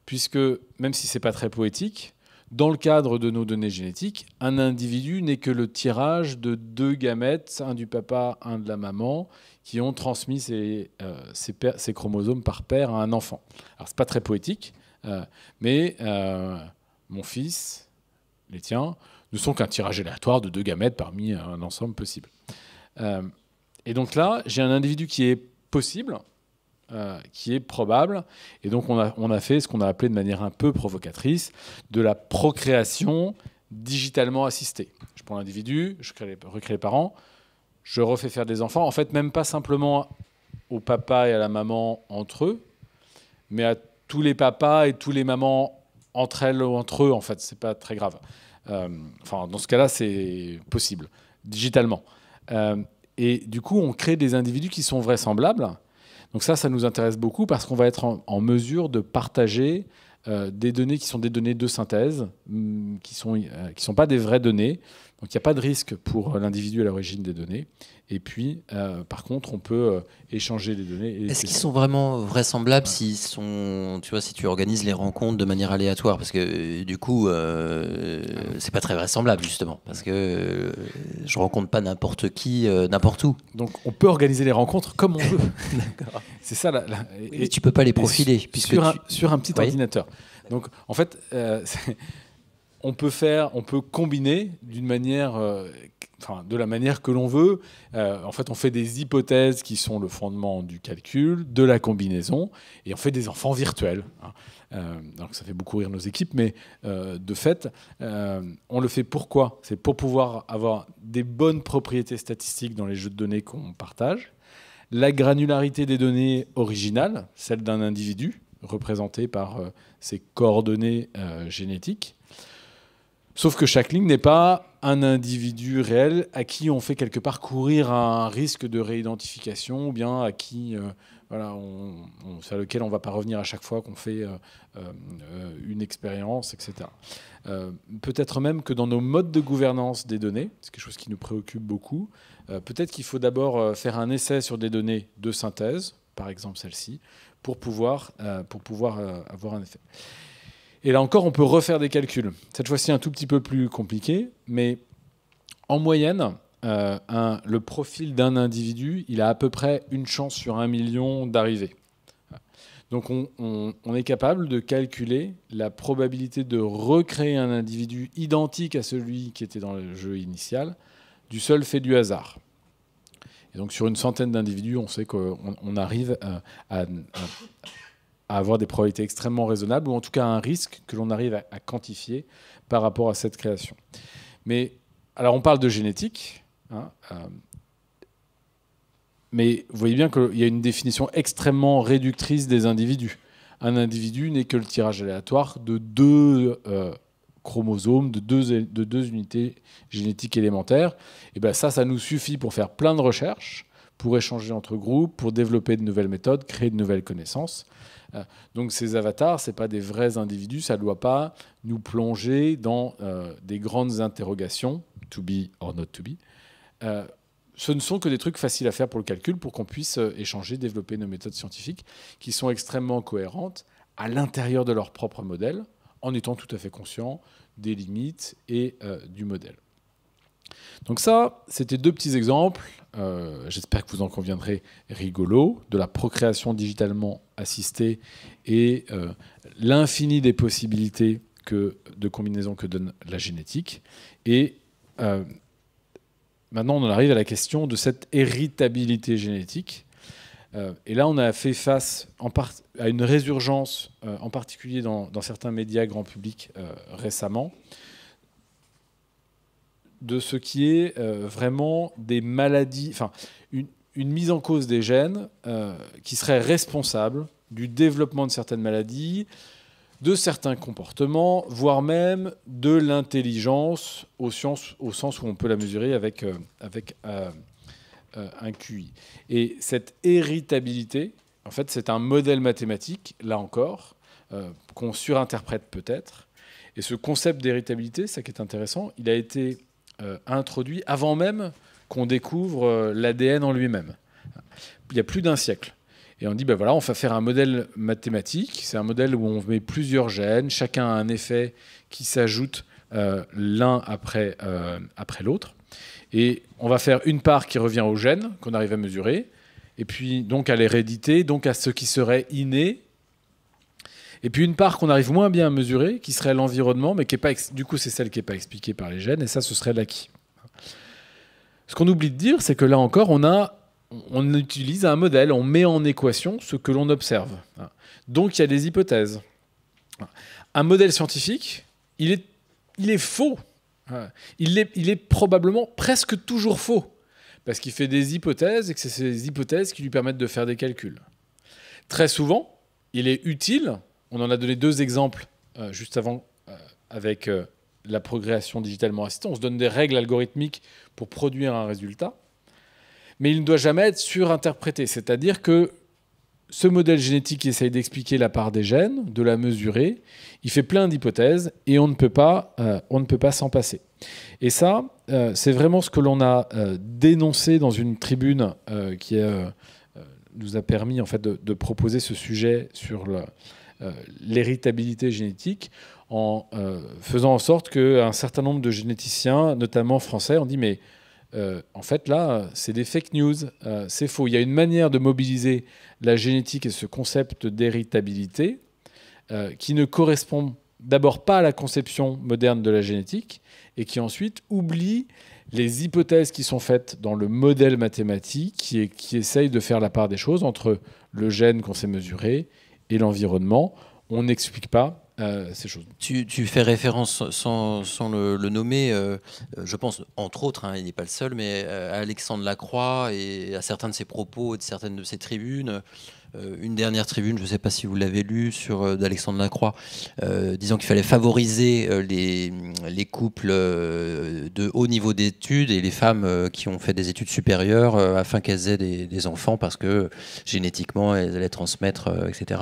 Puisque, même si ce n'est pas très poétique, dans le cadre de nos données génétiques, un individu n'est que le tirage de deux gamètes, un du papa, un de la maman, qui ont transmis ces, euh, chromosomes par paire à un enfant. Alors c'est pas très poétique, euh, mais euh, mon fils, les tiens, ne sont qu'un tirage aléatoire de deux gamètes parmi un ensemble possible. et donc là, j'ai un individu qui est possible, euh, qui est probable. Et donc on a, on a fait ce qu'on a appelé de manière un peu provocatrice de la procréation digitalement assistée. Je prends l'individu, je crée recrée les parents, je refais faire des enfants. En fait, même pas simplement au papa et à la maman entre eux, mais à tous les papas et tous les mamans entre elles ou entre eux. En fait, c'est pas très grave. Euh, enfin, dans ce cas-là, c'est possible digitalement. Euh, et du coup, on crée des individus qui sont vraisemblables donc ça, ça nous intéresse beaucoup parce qu'on va être en, mesure de partager euh, des données qui sont des données de synthèse, mm, qui ne euh, sont pas des vraies données, Donc il n'y a pas de risque pour l'individu à l'origine des données. Et puis, euh, par contre, on peut euh, échanger les données. Est-ce qu'ils sont vraiment vraisemblables s'ils sont, tu vois, si tu organises les rencontres de manière aléatoire? Parce que euh, du coup, euh, c'est pas très vraisemblable justement, parce que je rencontre pas n'importe qui, n'importe où. Donc, on peut organiser les rencontres comme on veut. [LAUGHS] c'est ça. La, et, tu peux pas les profiler puisque sur, un, sur un petit ordinateur. Donc, en fait, [LAUGHS] on peut faire, on peut combiner d'une manière enfin, de la manière que l'on veut. Euh, en fait, on fait des hypothèses qui sont le fondement du calcul, de la combinaison, et on fait des enfants virtuels. Hein. Euh, donc ça fait beaucoup rire nos équipes, mais euh, de fait, on le fait pourquoi? C'est pour pouvoir avoir des bonnes propriétés statistiques dans les jeux de données qu'on partage, la granularité des données originales, celle d'un individu, représenté par ses coordonnées génétiques, Sauf que chaque ligne n'est pas un individu réel à qui on fait quelque part courir un risque de réidentification ou bien à qui, euh, voilà, on, sur lequel on ne va pas revenir à chaque fois qu'on fait euh, euh, une expérience, etc. peut-être même que dans nos modes de gouvernance des données, c'est quelque chose qui nous préoccupe beaucoup, peut-être qu'il faut d'abord faire un essai sur des données de synthèse, par exemple celle-ci, pour pouvoir, pour pouvoir avoir un effet. Et là encore, on peut refaire des calculs. Cette fois-ci, un tout petit peu plus compliqué, mais en moyenne, euh, le profil d'un individu, il a à peu près une chance sur un million d'arriver. Donc on, est capable de calculer la probabilité de recréer un individu identique à celui qui était dans le jeu initial du seul fait du hasard. Et donc sur une centaine d'individus, on sait qu'on arrive à, à avoir des probabilités extrêmement raisonnables, ou en tout cas un risque que l'on arrive à, quantifier par rapport à cette création. Mais alors on parle de génétique, hein, euh, mais vous voyez bien qu'il y a une définition extrêmement réductrice des individus. Un individu n'est que le tirage aléatoire de deux euh, chromosomes, de deux, de deux unités génétiques élémentaires. Et bien ça, ça nous suffit pour faire plein de recherches, pour échanger entre groupes, pour développer de nouvelles méthodes, créer de nouvelles connaissances. Euh, donc ces avatars, ce pas des vrais individus, ça ne doit pas nous plonger dans euh, des grandes interrogations, to be or not to be. Euh, ce ne sont que des trucs faciles à faire pour le calcul, pour qu'on puisse échanger, développer nos méthodes scientifiques qui sont extrêmement cohérentes à l'intérieur de leur propre modèle, en étant tout à fait conscient des limites et du modèle. Donc ça, c'était deux petits exemples, j'espère que vous en conviendrez, rigolos, de la procréation digitalement assistée et euh, l'infini des possibilités que, de combinaison que donne la génétique. Et euh, maintenant, on en arrive à la question de cette héritabilité génétique. et là, on a fait face à une résurgence, en particulier dans, certains médias grand public récemment, de ce qui est euh, vraiment des maladies, enfin mise en cause des gènes euh, qui serait responsable du développement de certaines maladies, de certains comportements, voire même de l'intelligence au, sens, où on peut la mesurer avec, euh, avec un QI. Et cette héritabilité, en fait, c'est un modèle mathématique, là encore, qu'on surinterprète peut-être. Et ce concept d'héritabilité, ça qui est intéressant, il a été euh, introduit avant même qu'on découvre euh, l'ADN en lui-même. Il y a plus d'un siècle. Et on dit, ben voilà, on va faire un modèle mathématique. C'est un modèle où on met plusieurs gènes, chacun a un effet qui s'ajoute euh, l'un après, après l'autre. Et on va faire une part qui revient aux gènes qu'on arrive à mesurer, et puis donc à l'hérédité, donc à ce qui serait inné et puis une part qu'on arrive moins bien à mesurer, qui serait l'environnement, mais qui est pas, du coup c'est celle qui n'est pas expliquée par les gènes, et ça ce serait l'acquis. Ce qu'on oublie de dire, c'est que là encore, on, utilise un modèle, on met en équation ce que l'on observe. Donc il y a des hypothèses. Un modèle scientifique, il est, faux. Il est, il est probablement presque toujours faux, parce qu'il fait des hypothèses et que c'est ces hypothèses qui lui permettent de faire des calculs. Très souvent, il est utile on en a donné deux exemples euh, juste avant euh, avec euh, la progression digitalement assistée. On se donne des règles algorithmiques pour produire un résultat, mais il ne doit jamais être surinterprété. C'est-à-dire que ce modèle génétique qui essaye d'expliquer la part des gènes, de la mesurer, il fait plein d'hypothèses et on ne peut pas, peut pas s'en passer. Et ça, c'est vraiment ce que l'on a dénoncé dans une tribune qui nous a permis en fait de, proposer ce sujet sur l'héritabilité génétique en faisant en sorte qu'un certain nombre de généticiens, notamment français, ont dit mais euh, en fait, là, c'est des fake news, euh, c'est faux. Il y a une manière de mobiliser la génétique et ce concept d'héritabilité euh, qui ne correspond d'abord pas à la conception moderne de la génétique et qui ensuite oublie les hypothèses qui sont faites dans le modèle mathématique qui essaye de faire la part des choses entre le gène qu'on sait mesurer et l'environnement. On n'explique pas euh. Tu, fais référence sans, le, nommer, euh, je pense, entre autres, hein, il n'est pas le seul, mais euh, à Alexandre Lacroix et à certains de ses propos et de certaines de ses tribunes. Euh, une dernière tribune, je ne sais pas si vous l'avez lu, sur euh, d'Alexandre Lacroix, euh, disant qu'il fallait favoriser les, les, couples de haut niveau d'études et les femmes qui ont fait des études supérieures afin qu'elles aient des, enfants parce que génétiquement elles allaient transmettre, etc.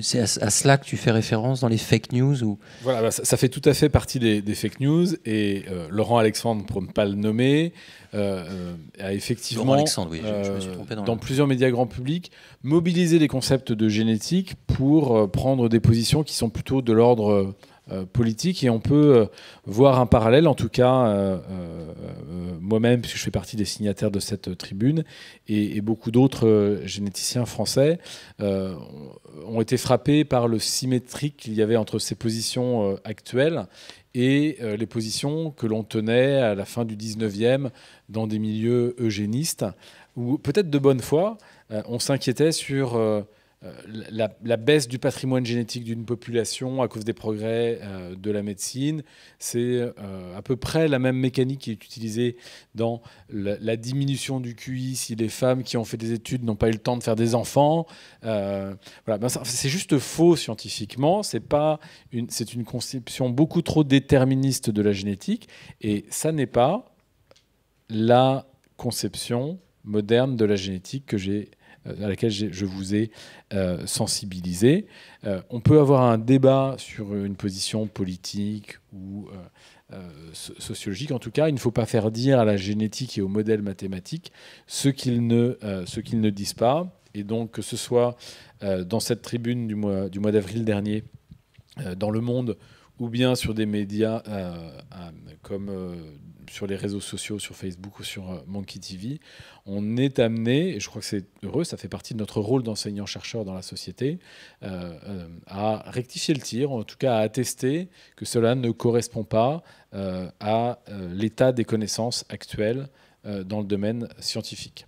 C'est à, cela que tu fais référence dans les fake news ou? Voilà, bah, ça, fait tout à fait partie des, des fake news et Laurent Alexandre, pour ne pas le nommer, euh, a effectivement, dans, plusieurs médias grand public, mobilisé les concepts de génétique pour euh, prendre des positions qui sont plutôt de l'ordre euh, politique et on peut voir un parallèle, en tout cas moi-même, puisque je fais partie des signataires de cette tribune, et, beaucoup d'autres généticiens français ont été frappés par le symétrique qu'il y avait entre ces positions actuelles et euh, les positions que l'on tenait à la fin du 19e dans des milieux eugénistes, où peut-être de bonne foi, euh, on s'inquiétait sur euh, la, baisse du patrimoine génétique d'une population à cause des progrès euh, de la médecine, c'est euh, à peu près la même mécanique qui est utilisée dans la, diminution du QI si les femmes qui ont fait des études n'ont pas eu le temps de faire des enfants. voilà. Ben, c'est juste faux scientifiquement, c'est pas une, c'est une conception beaucoup trop déterministe de la génétique, et ça n'est pas la conception moderne de la génétique que j'ai à laquelle je vous ai euh, sensibilisé. Euh, on peut avoir un débat sur une position politique ou sociologique. En tout cas, il ne faut pas faire dire à la génétique et au modèle mathématique ce qu'ils ne, ce qu'ils ne disent pas. Et donc, que ce soit dans cette tribune du mois, du mois d'avril dernier, dans Le Monde, ou bien sur des médias comme sur les réseaux sociaux, sur Facebook ou sur euh, Monkey TV, on est amené, et je crois que c'est heureux, ça fait partie de notre rôle d'enseignant-chercheur dans la société, euh, euh, à rectifier le tir, en tout cas à attester que cela ne correspond pas à l'état des connaissances actuelles dans le domaine scientifique.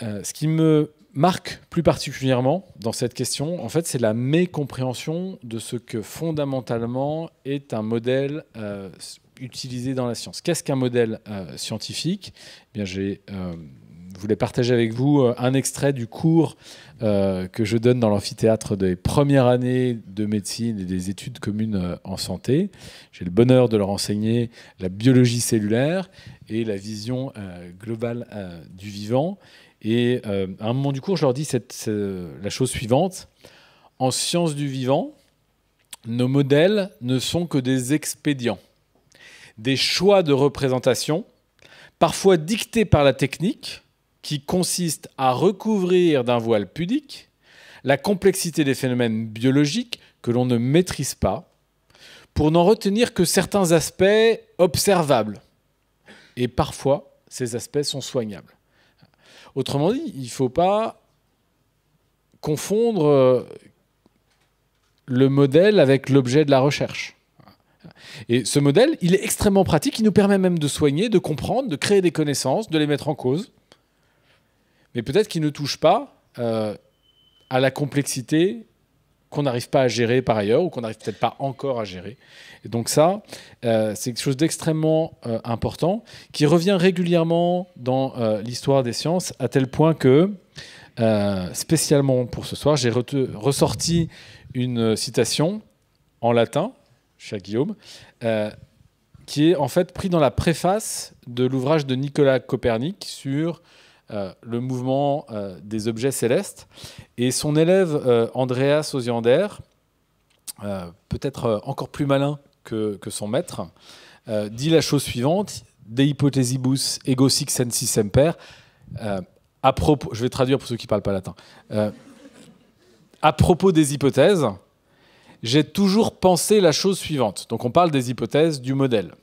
ce qui me marque plus particulièrement dans cette question, en fait, c'est la mécompréhension de ce que fondamentalement est un modèle utilisé dans la science. Qu'est-ce qu'un modèle euh, scientifique? Eh Bien, j'ai euh, voulais partager avec vous euh, un extrait du cours que je donne dans l'amphithéâtre des premières années de médecine et des études communes en santé. J'ai le bonheur de leur enseigner la biologie cellulaire et la vision globale du vivant. Et à un moment du cours, je leur dis la chose suivante. En sciences du vivant, nos modèles ne sont que des expédients des choix de représentation, parfois dictés par la technique, qui consiste à recouvrir d'un voile pudique la complexité des phénomènes biologiques que l'on ne maîtrise pas, pour n'en retenir que certains aspects observables. Et parfois, ces aspects sont soignables. Autrement dit, il ne faut pas confondre le modèle avec l'objet de la recherche. Et ce modèle, il est extrêmement pratique, il nous permet même de soigner, de comprendre, de créer des connaissances, de les mettre en cause. Mais peut-être qu'il ne touche pas euh, à la complexité qu'on n'arrive pas à gérer par ailleurs ou qu'on n'arrive peut-être pas encore à gérer. Et donc ça, euh, c'est quelque chose d'extrêmement euh, important qui revient régulièrement dans l'histoire des sciences à tel point que, spécialement pour ce soir, j'ai ressorti une citation en latin cher Guillaume, euh, qui est en fait pris dans la préface de l'ouvrage de Nicolas Copernic sur euh, le mouvement euh, des objets célestes. Et son élève Andreas Osiander, peut-être encore plus malin que, son maître, dit la chose suivante De hypothesibus ego sic sensi semper. à propos, je vais traduire pour ceux qui parlent pas latin. à propos des hypothèses, j'ai toujours pensé la chose suivante. Donc on parle des hypothèses du modèle.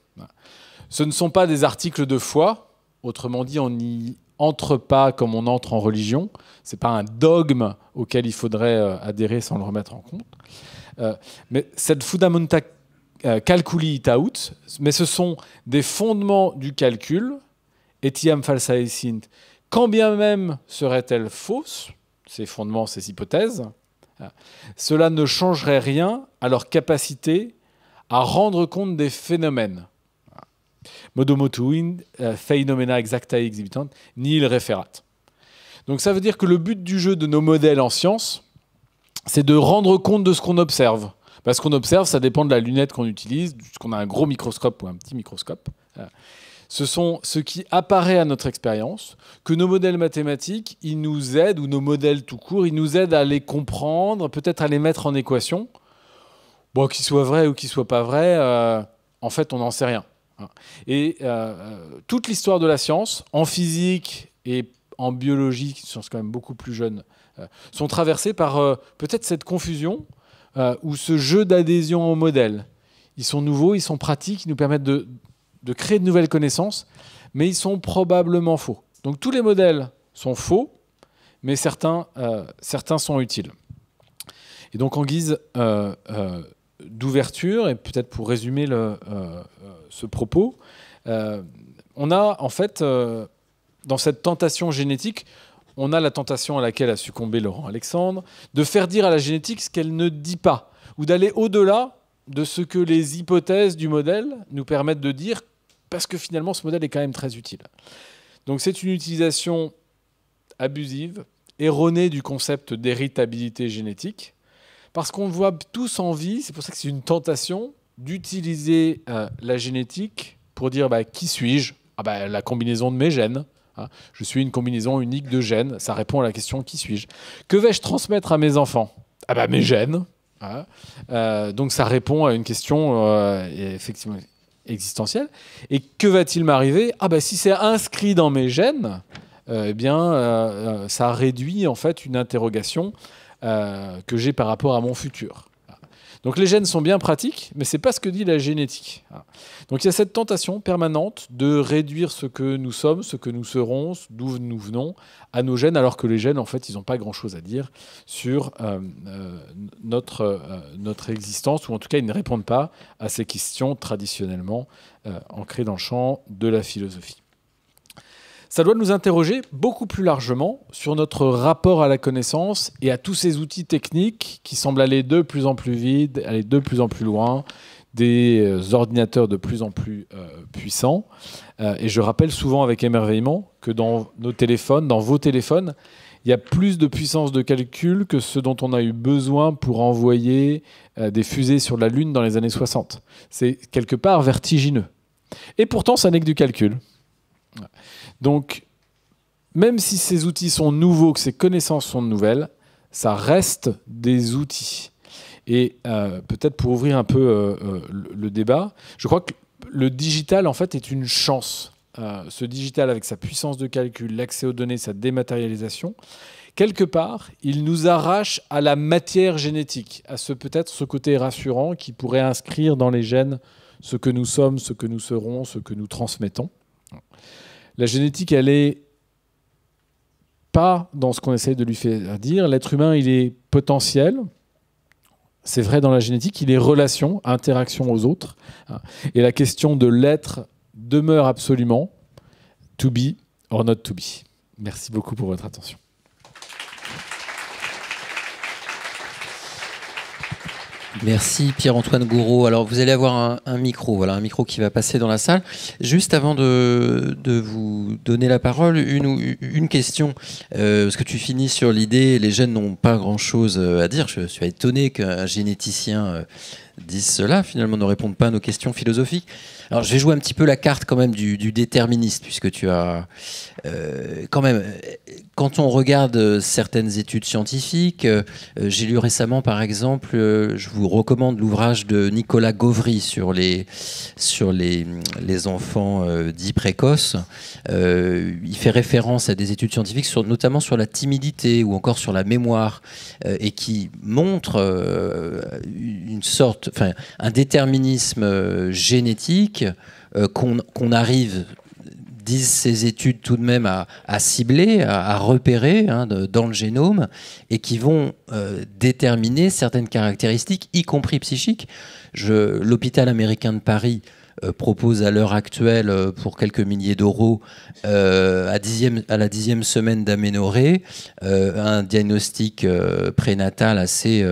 Ce ne sont pas des articles de foi, autrement dit, on n'y entre pas comme on entre en religion. Ce n'est pas un dogme auquel il faudrait euh, adhérer sans le remettre en compte. Euh, mais cette fundamenta euh, calculi itaut, mais ce sont des fondements du calcul, etiam falsae sint, quand bien même seraient-elles fausses, ces fondements, ces hypothèses, cela ne changerait rien à leur capacité à rendre compte des phénomènes. Modomotuin, euh, phenomena exacta exhibitant, nil referat. Donc ça veut dire que le but du jeu de nos modèles en science, c'est de rendre compte de ce qu'on observe. Parce qu'on observe, ça dépend de la lunette qu'on utilise, qu'on a un gros microscope ou un petit microscope. Ce sont ce qui apparaît à notre expérience, que nos modèles mathématiques, ils nous aident, ou nos modèles tout court, ils nous aident à les comprendre, peut-être à les mettre en équation. Bon, qu'ils soient vrais ou qu'ils soient pas vrais, euh, en fait, on n'en sait rien. Et euh, euh, toute l'histoire de la science, en physique et en biologie, qui sont quand même beaucoup plus jeunes, sont traversées par peut-être cette confusion ou ce jeu d'adhésion au modèle. Ils sont nouveaux, ils sont pratiques, ils nous permettent de, de créer de nouvelles connaissances, mais ils sont probablement faux. Donc tous les modèles sont faux, mais certains, certains sont utiles. Et donc en guise d'ouverture, et peut-être pour résumer ce propos, euh, on a en fait, euh, dans cette tentation génétique, on a la tentation à laquelle a succombé Laurent Alexandre, de faire dire à la génétique ce qu'elle ne dit pas, ou d'aller au-delà de ce que les hypothèses du modèle nous permettent de dire, parce que finalement ce modèle est quand même très utile. Donc c'est une utilisation abusive, erronée du concept d'héritabilité génétique, parce qu'on voit tous en vie, c'est pour ça que c'est une tentation, d'utiliser euh, la génétique pour dire bah, qui suis-je? Ah bah, La combinaison de mes gènes. Hein. Je suis une combinaison unique de gènes. Ça répond à la question qui suis-je? Que vais-je transmettre à mes enfants? Ah bah, Mes gènes. Hein. Euh, donc ça répond à une question euh, effectivement existentielle. Et que va-t-il m'arriver? Ah bah si c'est inscrit dans mes gènes, eh bien ça réduit en fait une interrogation que j'ai par rapport à mon futur. Donc les gènes sont bien pratiques, mais ce n'est pas ce que dit la génétique. Donc il y a cette tentation permanente de réduire ce que nous sommes, ce que nous serons, d'où nous venons, à nos gènes, alors que les gènes, en fait, ils n'ont pas grand-chose à dire sur euh, euh, notre, euh, notre existence, ou en tout cas, ils ne répondent pas à ces questions traditionnellement ancrées dans le champ de la philosophie ça doit nous interroger beaucoup plus largement sur notre rapport à la connaissance et à tous ces outils techniques qui semblent aller de plus en plus vite, aller de plus en plus loin, des euh, ordinateurs de plus en plus euh, puissants. Euh, et je rappelle souvent avec émerveillement que dans nos téléphones, dans vos téléphones, il y a plus de puissance de calcul que ce dont on a eu besoin pour envoyer des fusées sur la Lune dans les années 60. C'est quelque part vertigineux. Et pourtant, ça n'est que du calcul. Donc, même si ces outils sont nouveaux, que ces connaissances sont nouvelles, ça reste des outils. Et euh, peut-être pour ouvrir un peu euh, euh, le, débat, je crois que le digital, en fait, est une chance. ce digital, avec sa puissance de calcul, l'accès aux données, sa dématérialisation, quelque part, il nous arrache à la matière génétique, à ce peut-être ce côté rassurant qui pourrait inscrire dans les gènes ce que nous sommes, ce que nous serons, ce que nous transmettons. La génétique, elle est pas dans ce qu'on essaie de lui faire dire. L'être humain, il est potentiel. C'est vrai dans la génétique, il est relation, interaction aux autres. Et la question de l'être demeure absolument to be or not to be. Merci beaucoup pour votre attention. Merci Pierre-Antoine Gouraud. Alors vous allez avoir un, micro, voilà, un micro qui va passer dans la salle. Juste avant de, vous donner la parole, une, une question, euh, parce que tu finis sur l'idée, les gènes n'ont pas grand-chose euh, à dire. Je suis étonné qu'un généticien euh, disent cela, finalement, ne répondent pas à nos questions philosophiques. Alors, je vais jouer un petit peu la carte quand même du, déterministe, puisque tu as euh, quand même, quand on regarde euh, certaines études scientifiques, euh, j'ai lu récemment, par exemple, je vous recommande l'ouvrage de Nicolas Gauvry sur les sur les, les enfants dits précoces. il fait référence à des études scientifiques, sur, notamment sur la timidité ou encore sur la mémoire, et qui montre une sorte, un déterminisme génétique euh, qu'on arrive disent ces études tout de même à, cibler, à, repérer hein, dans le génome, et qui vont euh, déterminer certaines caractéristiques, y compris psychiques. L'hôpital américain de Paris euh, propose à l'heure actuelle, euh, pour quelques milliers d'euros, euh, à, la dixième semaine d'aménorrhée, un diagnostic prénatal assez,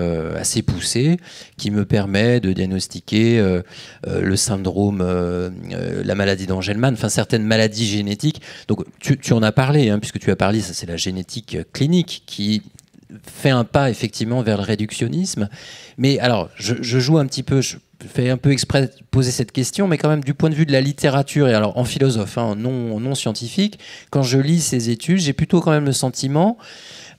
poussé qui me permet de diagnostiquer le syndrome, la maladie d'Angelman, enfin certaines maladies génétiques. Donc tu, en as parlé, hein, puisque tu as parlé, c'est la génétique clinique qui fait un pas effectivement vers le réductionnisme. Mais alors, je, joue un petit peu, je fais un peu exprès de poser cette question, mais quand même du point de vue de la littérature, et alors en philosophe, hein, non, non scientifique, quand je lis ces études, j'ai plutôt quand même le sentiment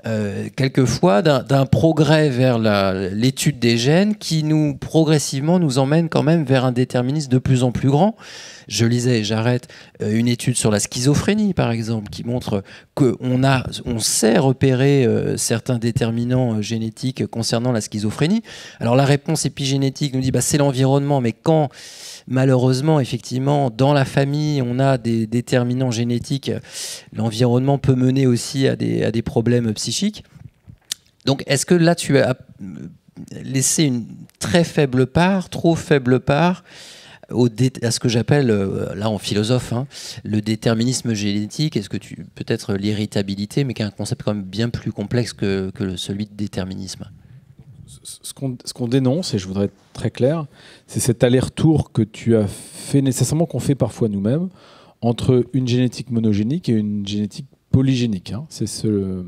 euh, quelquefois d'un progrès vers l'étude des gènes qui nous progressivement nous emmène quand même vers un déterminisme de plus en plus grand. Je lisais, j'arrête, euh, une étude sur la schizophrénie par exemple qui montre qu'on on sait repérer euh, certains déterminants génétiques concernant la schizophrénie. Alors la réponse épigénétique nous dit bah, c'est l'environnement, mais quand malheureusement, effectivement, dans la famille, on a des déterminants génétiques. L'environnement peut mener aussi à des, à des problèmes Donc, est-ce que là, tu as laissé une très faible part, trop faible part à ce que j'appelle, euh, là en philosophe, hein, le déterminisme génétique, est-ce que tu peut-être l'irritabilité, mais qui est un concept quand même bien plus complexe que, que celui de déterminisme? Ce qu'on dénonce, et je voudrais être très clair, c'est cet aller-retour que tu as fait nécessairement, qu'on fait parfois nous-mêmes, entre une génétique monogénique et une génétique polygénique. Hein. C'est ce,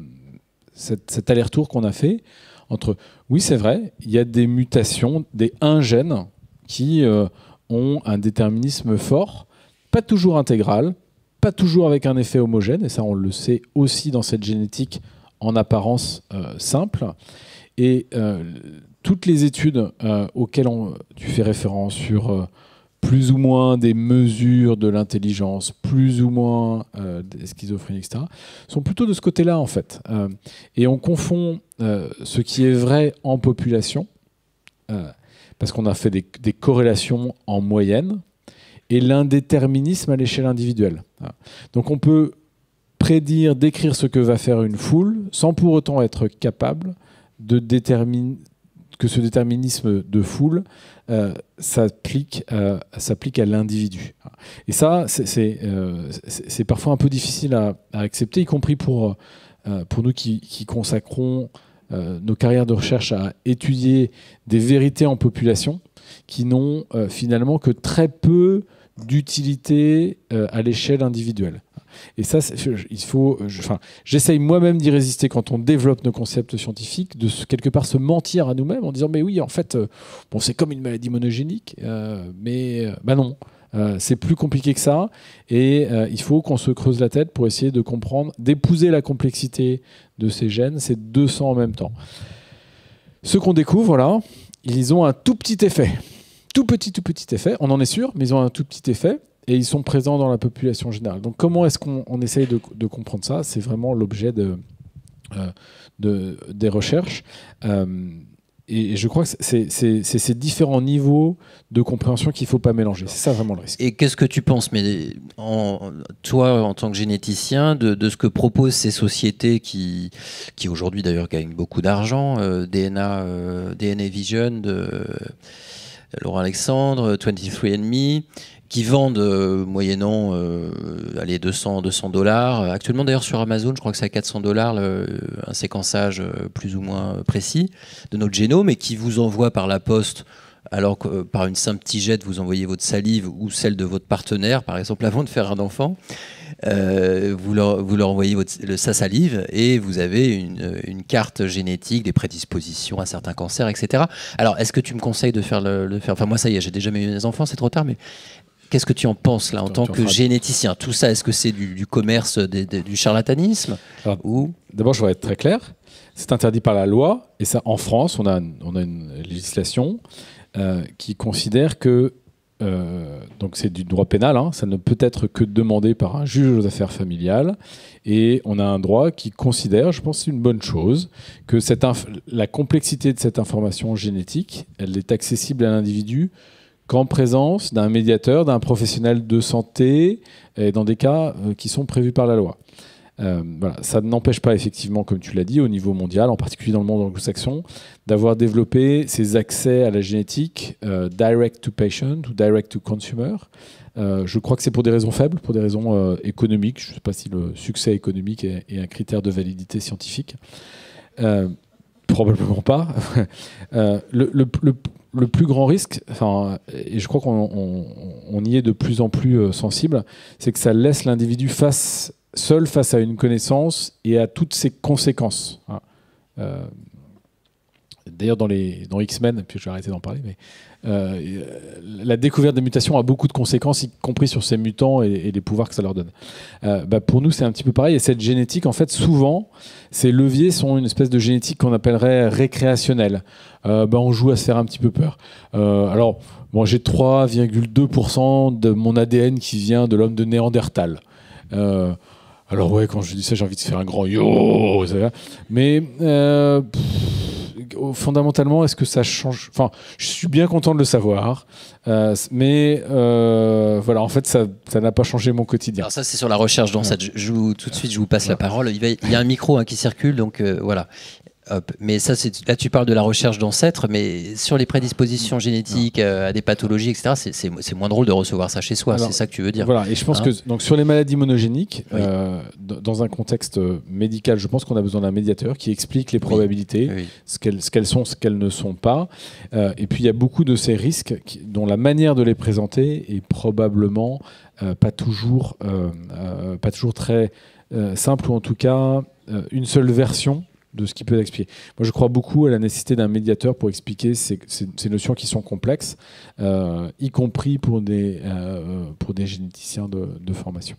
cet, aller-retour qu'on a fait entre, oui c'est vrai, il y a des mutations, des un gènes qui euh, ont un déterminisme fort, pas toujours intégral, pas toujours avec un effet homogène, et ça on le sait aussi dans cette génétique en apparence euh, simple. Et euh, toutes les études auxquelles tu fais référence sur plus ou moins des mesures de l'intelligence, plus ou moins des schizophrénies, etc., sont plutôt de ce côté-là, en fait. et on confond ce qui est vrai en population, parce qu'on a fait des, des, corrélations en moyenne, et l'indéterminisme à l'échelle individuelle. Donc on peut prédire, décrire ce que va faire une foule, sans pour autant être capable de déterminer que ce déterminisme de foule euh, s'applique euh, à l'individu. Et ça, c'est euh, parfois un peu difficile à, accepter, y compris pour, pour nous qui, qui consacrons nos carrières de recherche à étudier des vérités en population qui n'ont finalement que très peu d'utilité à l'échelle individuelle. Et ça, il faut. Enfin, j'essaye moi-même d'y résister quand on développe nos concepts scientifiques, de quelque part se mentir à nous-mêmes en disant mais oui, en fait, euh, bon, c'est comme une maladie monogénique, euh, mais euh, bah non. c'est plus compliqué que ça et il faut qu'on se creuse la tête pour essayer de comprendre, d'épouser la complexité de ces gènes, ces 200 en même temps. Ce qu'on découvre là, ils ont un tout petit effet. Tout petit, tout petit effet. On en est sûr, mais ils ont un tout petit effet et ils sont présents dans la population générale. Donc comment est-ce qu'on essaye de, comprendre ça? C'est vraiment l'objet de, euh, de, des recherches. Euh, et, je crois que c'est ces différents niveaux de compréhension qu'il ne faut pas mélanger. C'est ça vraiment le risque. Et qu'est-ce que tu penses, mais toi, en tant que généticien, de, ce que proposent ces sociétés qui, qui aujourd'hui d'ailleurs gagnent beaucoup d'argent, euh, DNA, DNA Vision de Laurent Alexandre, 23andMe, qui vendent euh, moyennant euh, allez, 200, 200 dollars. Actuellement, d'ailleurs, sur Amazon, je crois que c'est à 400 dollars un séquençage euh, plus ou moins précis de notre génome et qui vous envoie par la poste alors que par une simple tigette, vous envoyez votre salive ou celle de votre partenaire, par exemple, avant de faire un enfant. vous, leur, vous leur envoyez votre, sa salive et vous avez une, carte génétique, des prédispositions à certains cancers, etc. Alors, est-ce que tu me conseilles de faire le, faire? Enfin, moi, ça y est, j'ai déjà eu des enfants, c'est trop tard, mais Qu'est-ce que tu en penses là en tant que généticien? Tout ça, est-ce que c'est du, commerce, du charlatanisme ou... D'abord, je voudrais être très clair. C'est interdit par la loi et ça, en France, on a, on a une législation euh, qui considère que euh, donc c'est du droit pénal, hein, ça ne peut être que demandé par un juge aux affaires familiales, et on a un droit qui considère, je pense que c'est une bonne chose, que cette la complexité de cette information génétique, elle est accessible à l'individu qu'en présence d'un médiateur, d'un professionnel de santé, et dans des cas euh, qui sont prévus par la loi. Euh, voilà. Ça n'empêche pas effectivement, comme tu l'as dit, au niveau mondial, en particulier dans le monde anglo-saxon, d'avoir développé ces accès à la génétique euh, direct to patient ou direct to consumer. je crois que c'est pour des raisons faibles, pour des raisons économiques. Je ne sais pas si le succès économique est, un critère de validité scientifique. probablement pas. [LAUGHS] le, plus grand risque, et je crois qu'on y est de plus en plus euh, sensible, c'est que ça laisse l'individu face, seul face à une connaissance et à toutes ses conséquences. Hein. Euh, d'ailleurs, dans, les, dans X-Men, puis je vais arrêter d'en parler, mais euh, la découverte des mutations a beaucoup de conséquences, y compris sur ces mutants et, les pouvoirs que ça leur donne. Euh, bah, pour nous, c'est un petit peu pareil. Et cette génétique, en fait, souvent, ces leviers sont une espèce de génétique qu'on appellerait récréationnelle. Euh, bah, on joue à se faire un petit peu peur. alors, moi, j'ai 3,2% de mon ADN qui vient de l'homme de Néandertal. alors ouais, quand je dis ça, j'ai envie de faire un grand yo. Mais fondamentalement, est-ce que ça change? Enfin, je suis bien content de le savoir, euh, mais euh, voilà, en fait, ça n'a pas changé mon quotidien. Alors ça, c'est sur la recherche dans cette. Je, tout de suite, je vous passe la parole. Il, y a un micro hein, qui circule, donc euh, voilà. Mais ça, là, tu parles de la recherche d'ancêtres, mais sur les prédispositions génétiques euh, à des pathologies, etc., c'est moins drôle de recevoir ça chez soi. C'est ça que tu veux dire. Voilà. Et je pense hein que donc sur les maladies monogéniques, euh, dans un contexte médical, je pense qu'on a besoin d'un médiateur qui explique les probabilités, ce qu'elles sont, ce qu'elles ne sont pas. Euh, et puis il y a beaucoup de ces risques dont la manière de les présenter est probablement pas toujours, pas toujours très simple ou en tout cas une seule version de ce qui peut expliquer. Moi, je crois beaucoup à la nécessité d'un médiateur pour expliquer ces, notions qui sont complexes, euh, y compris pour des, euh, pour des généticiens de, de formation.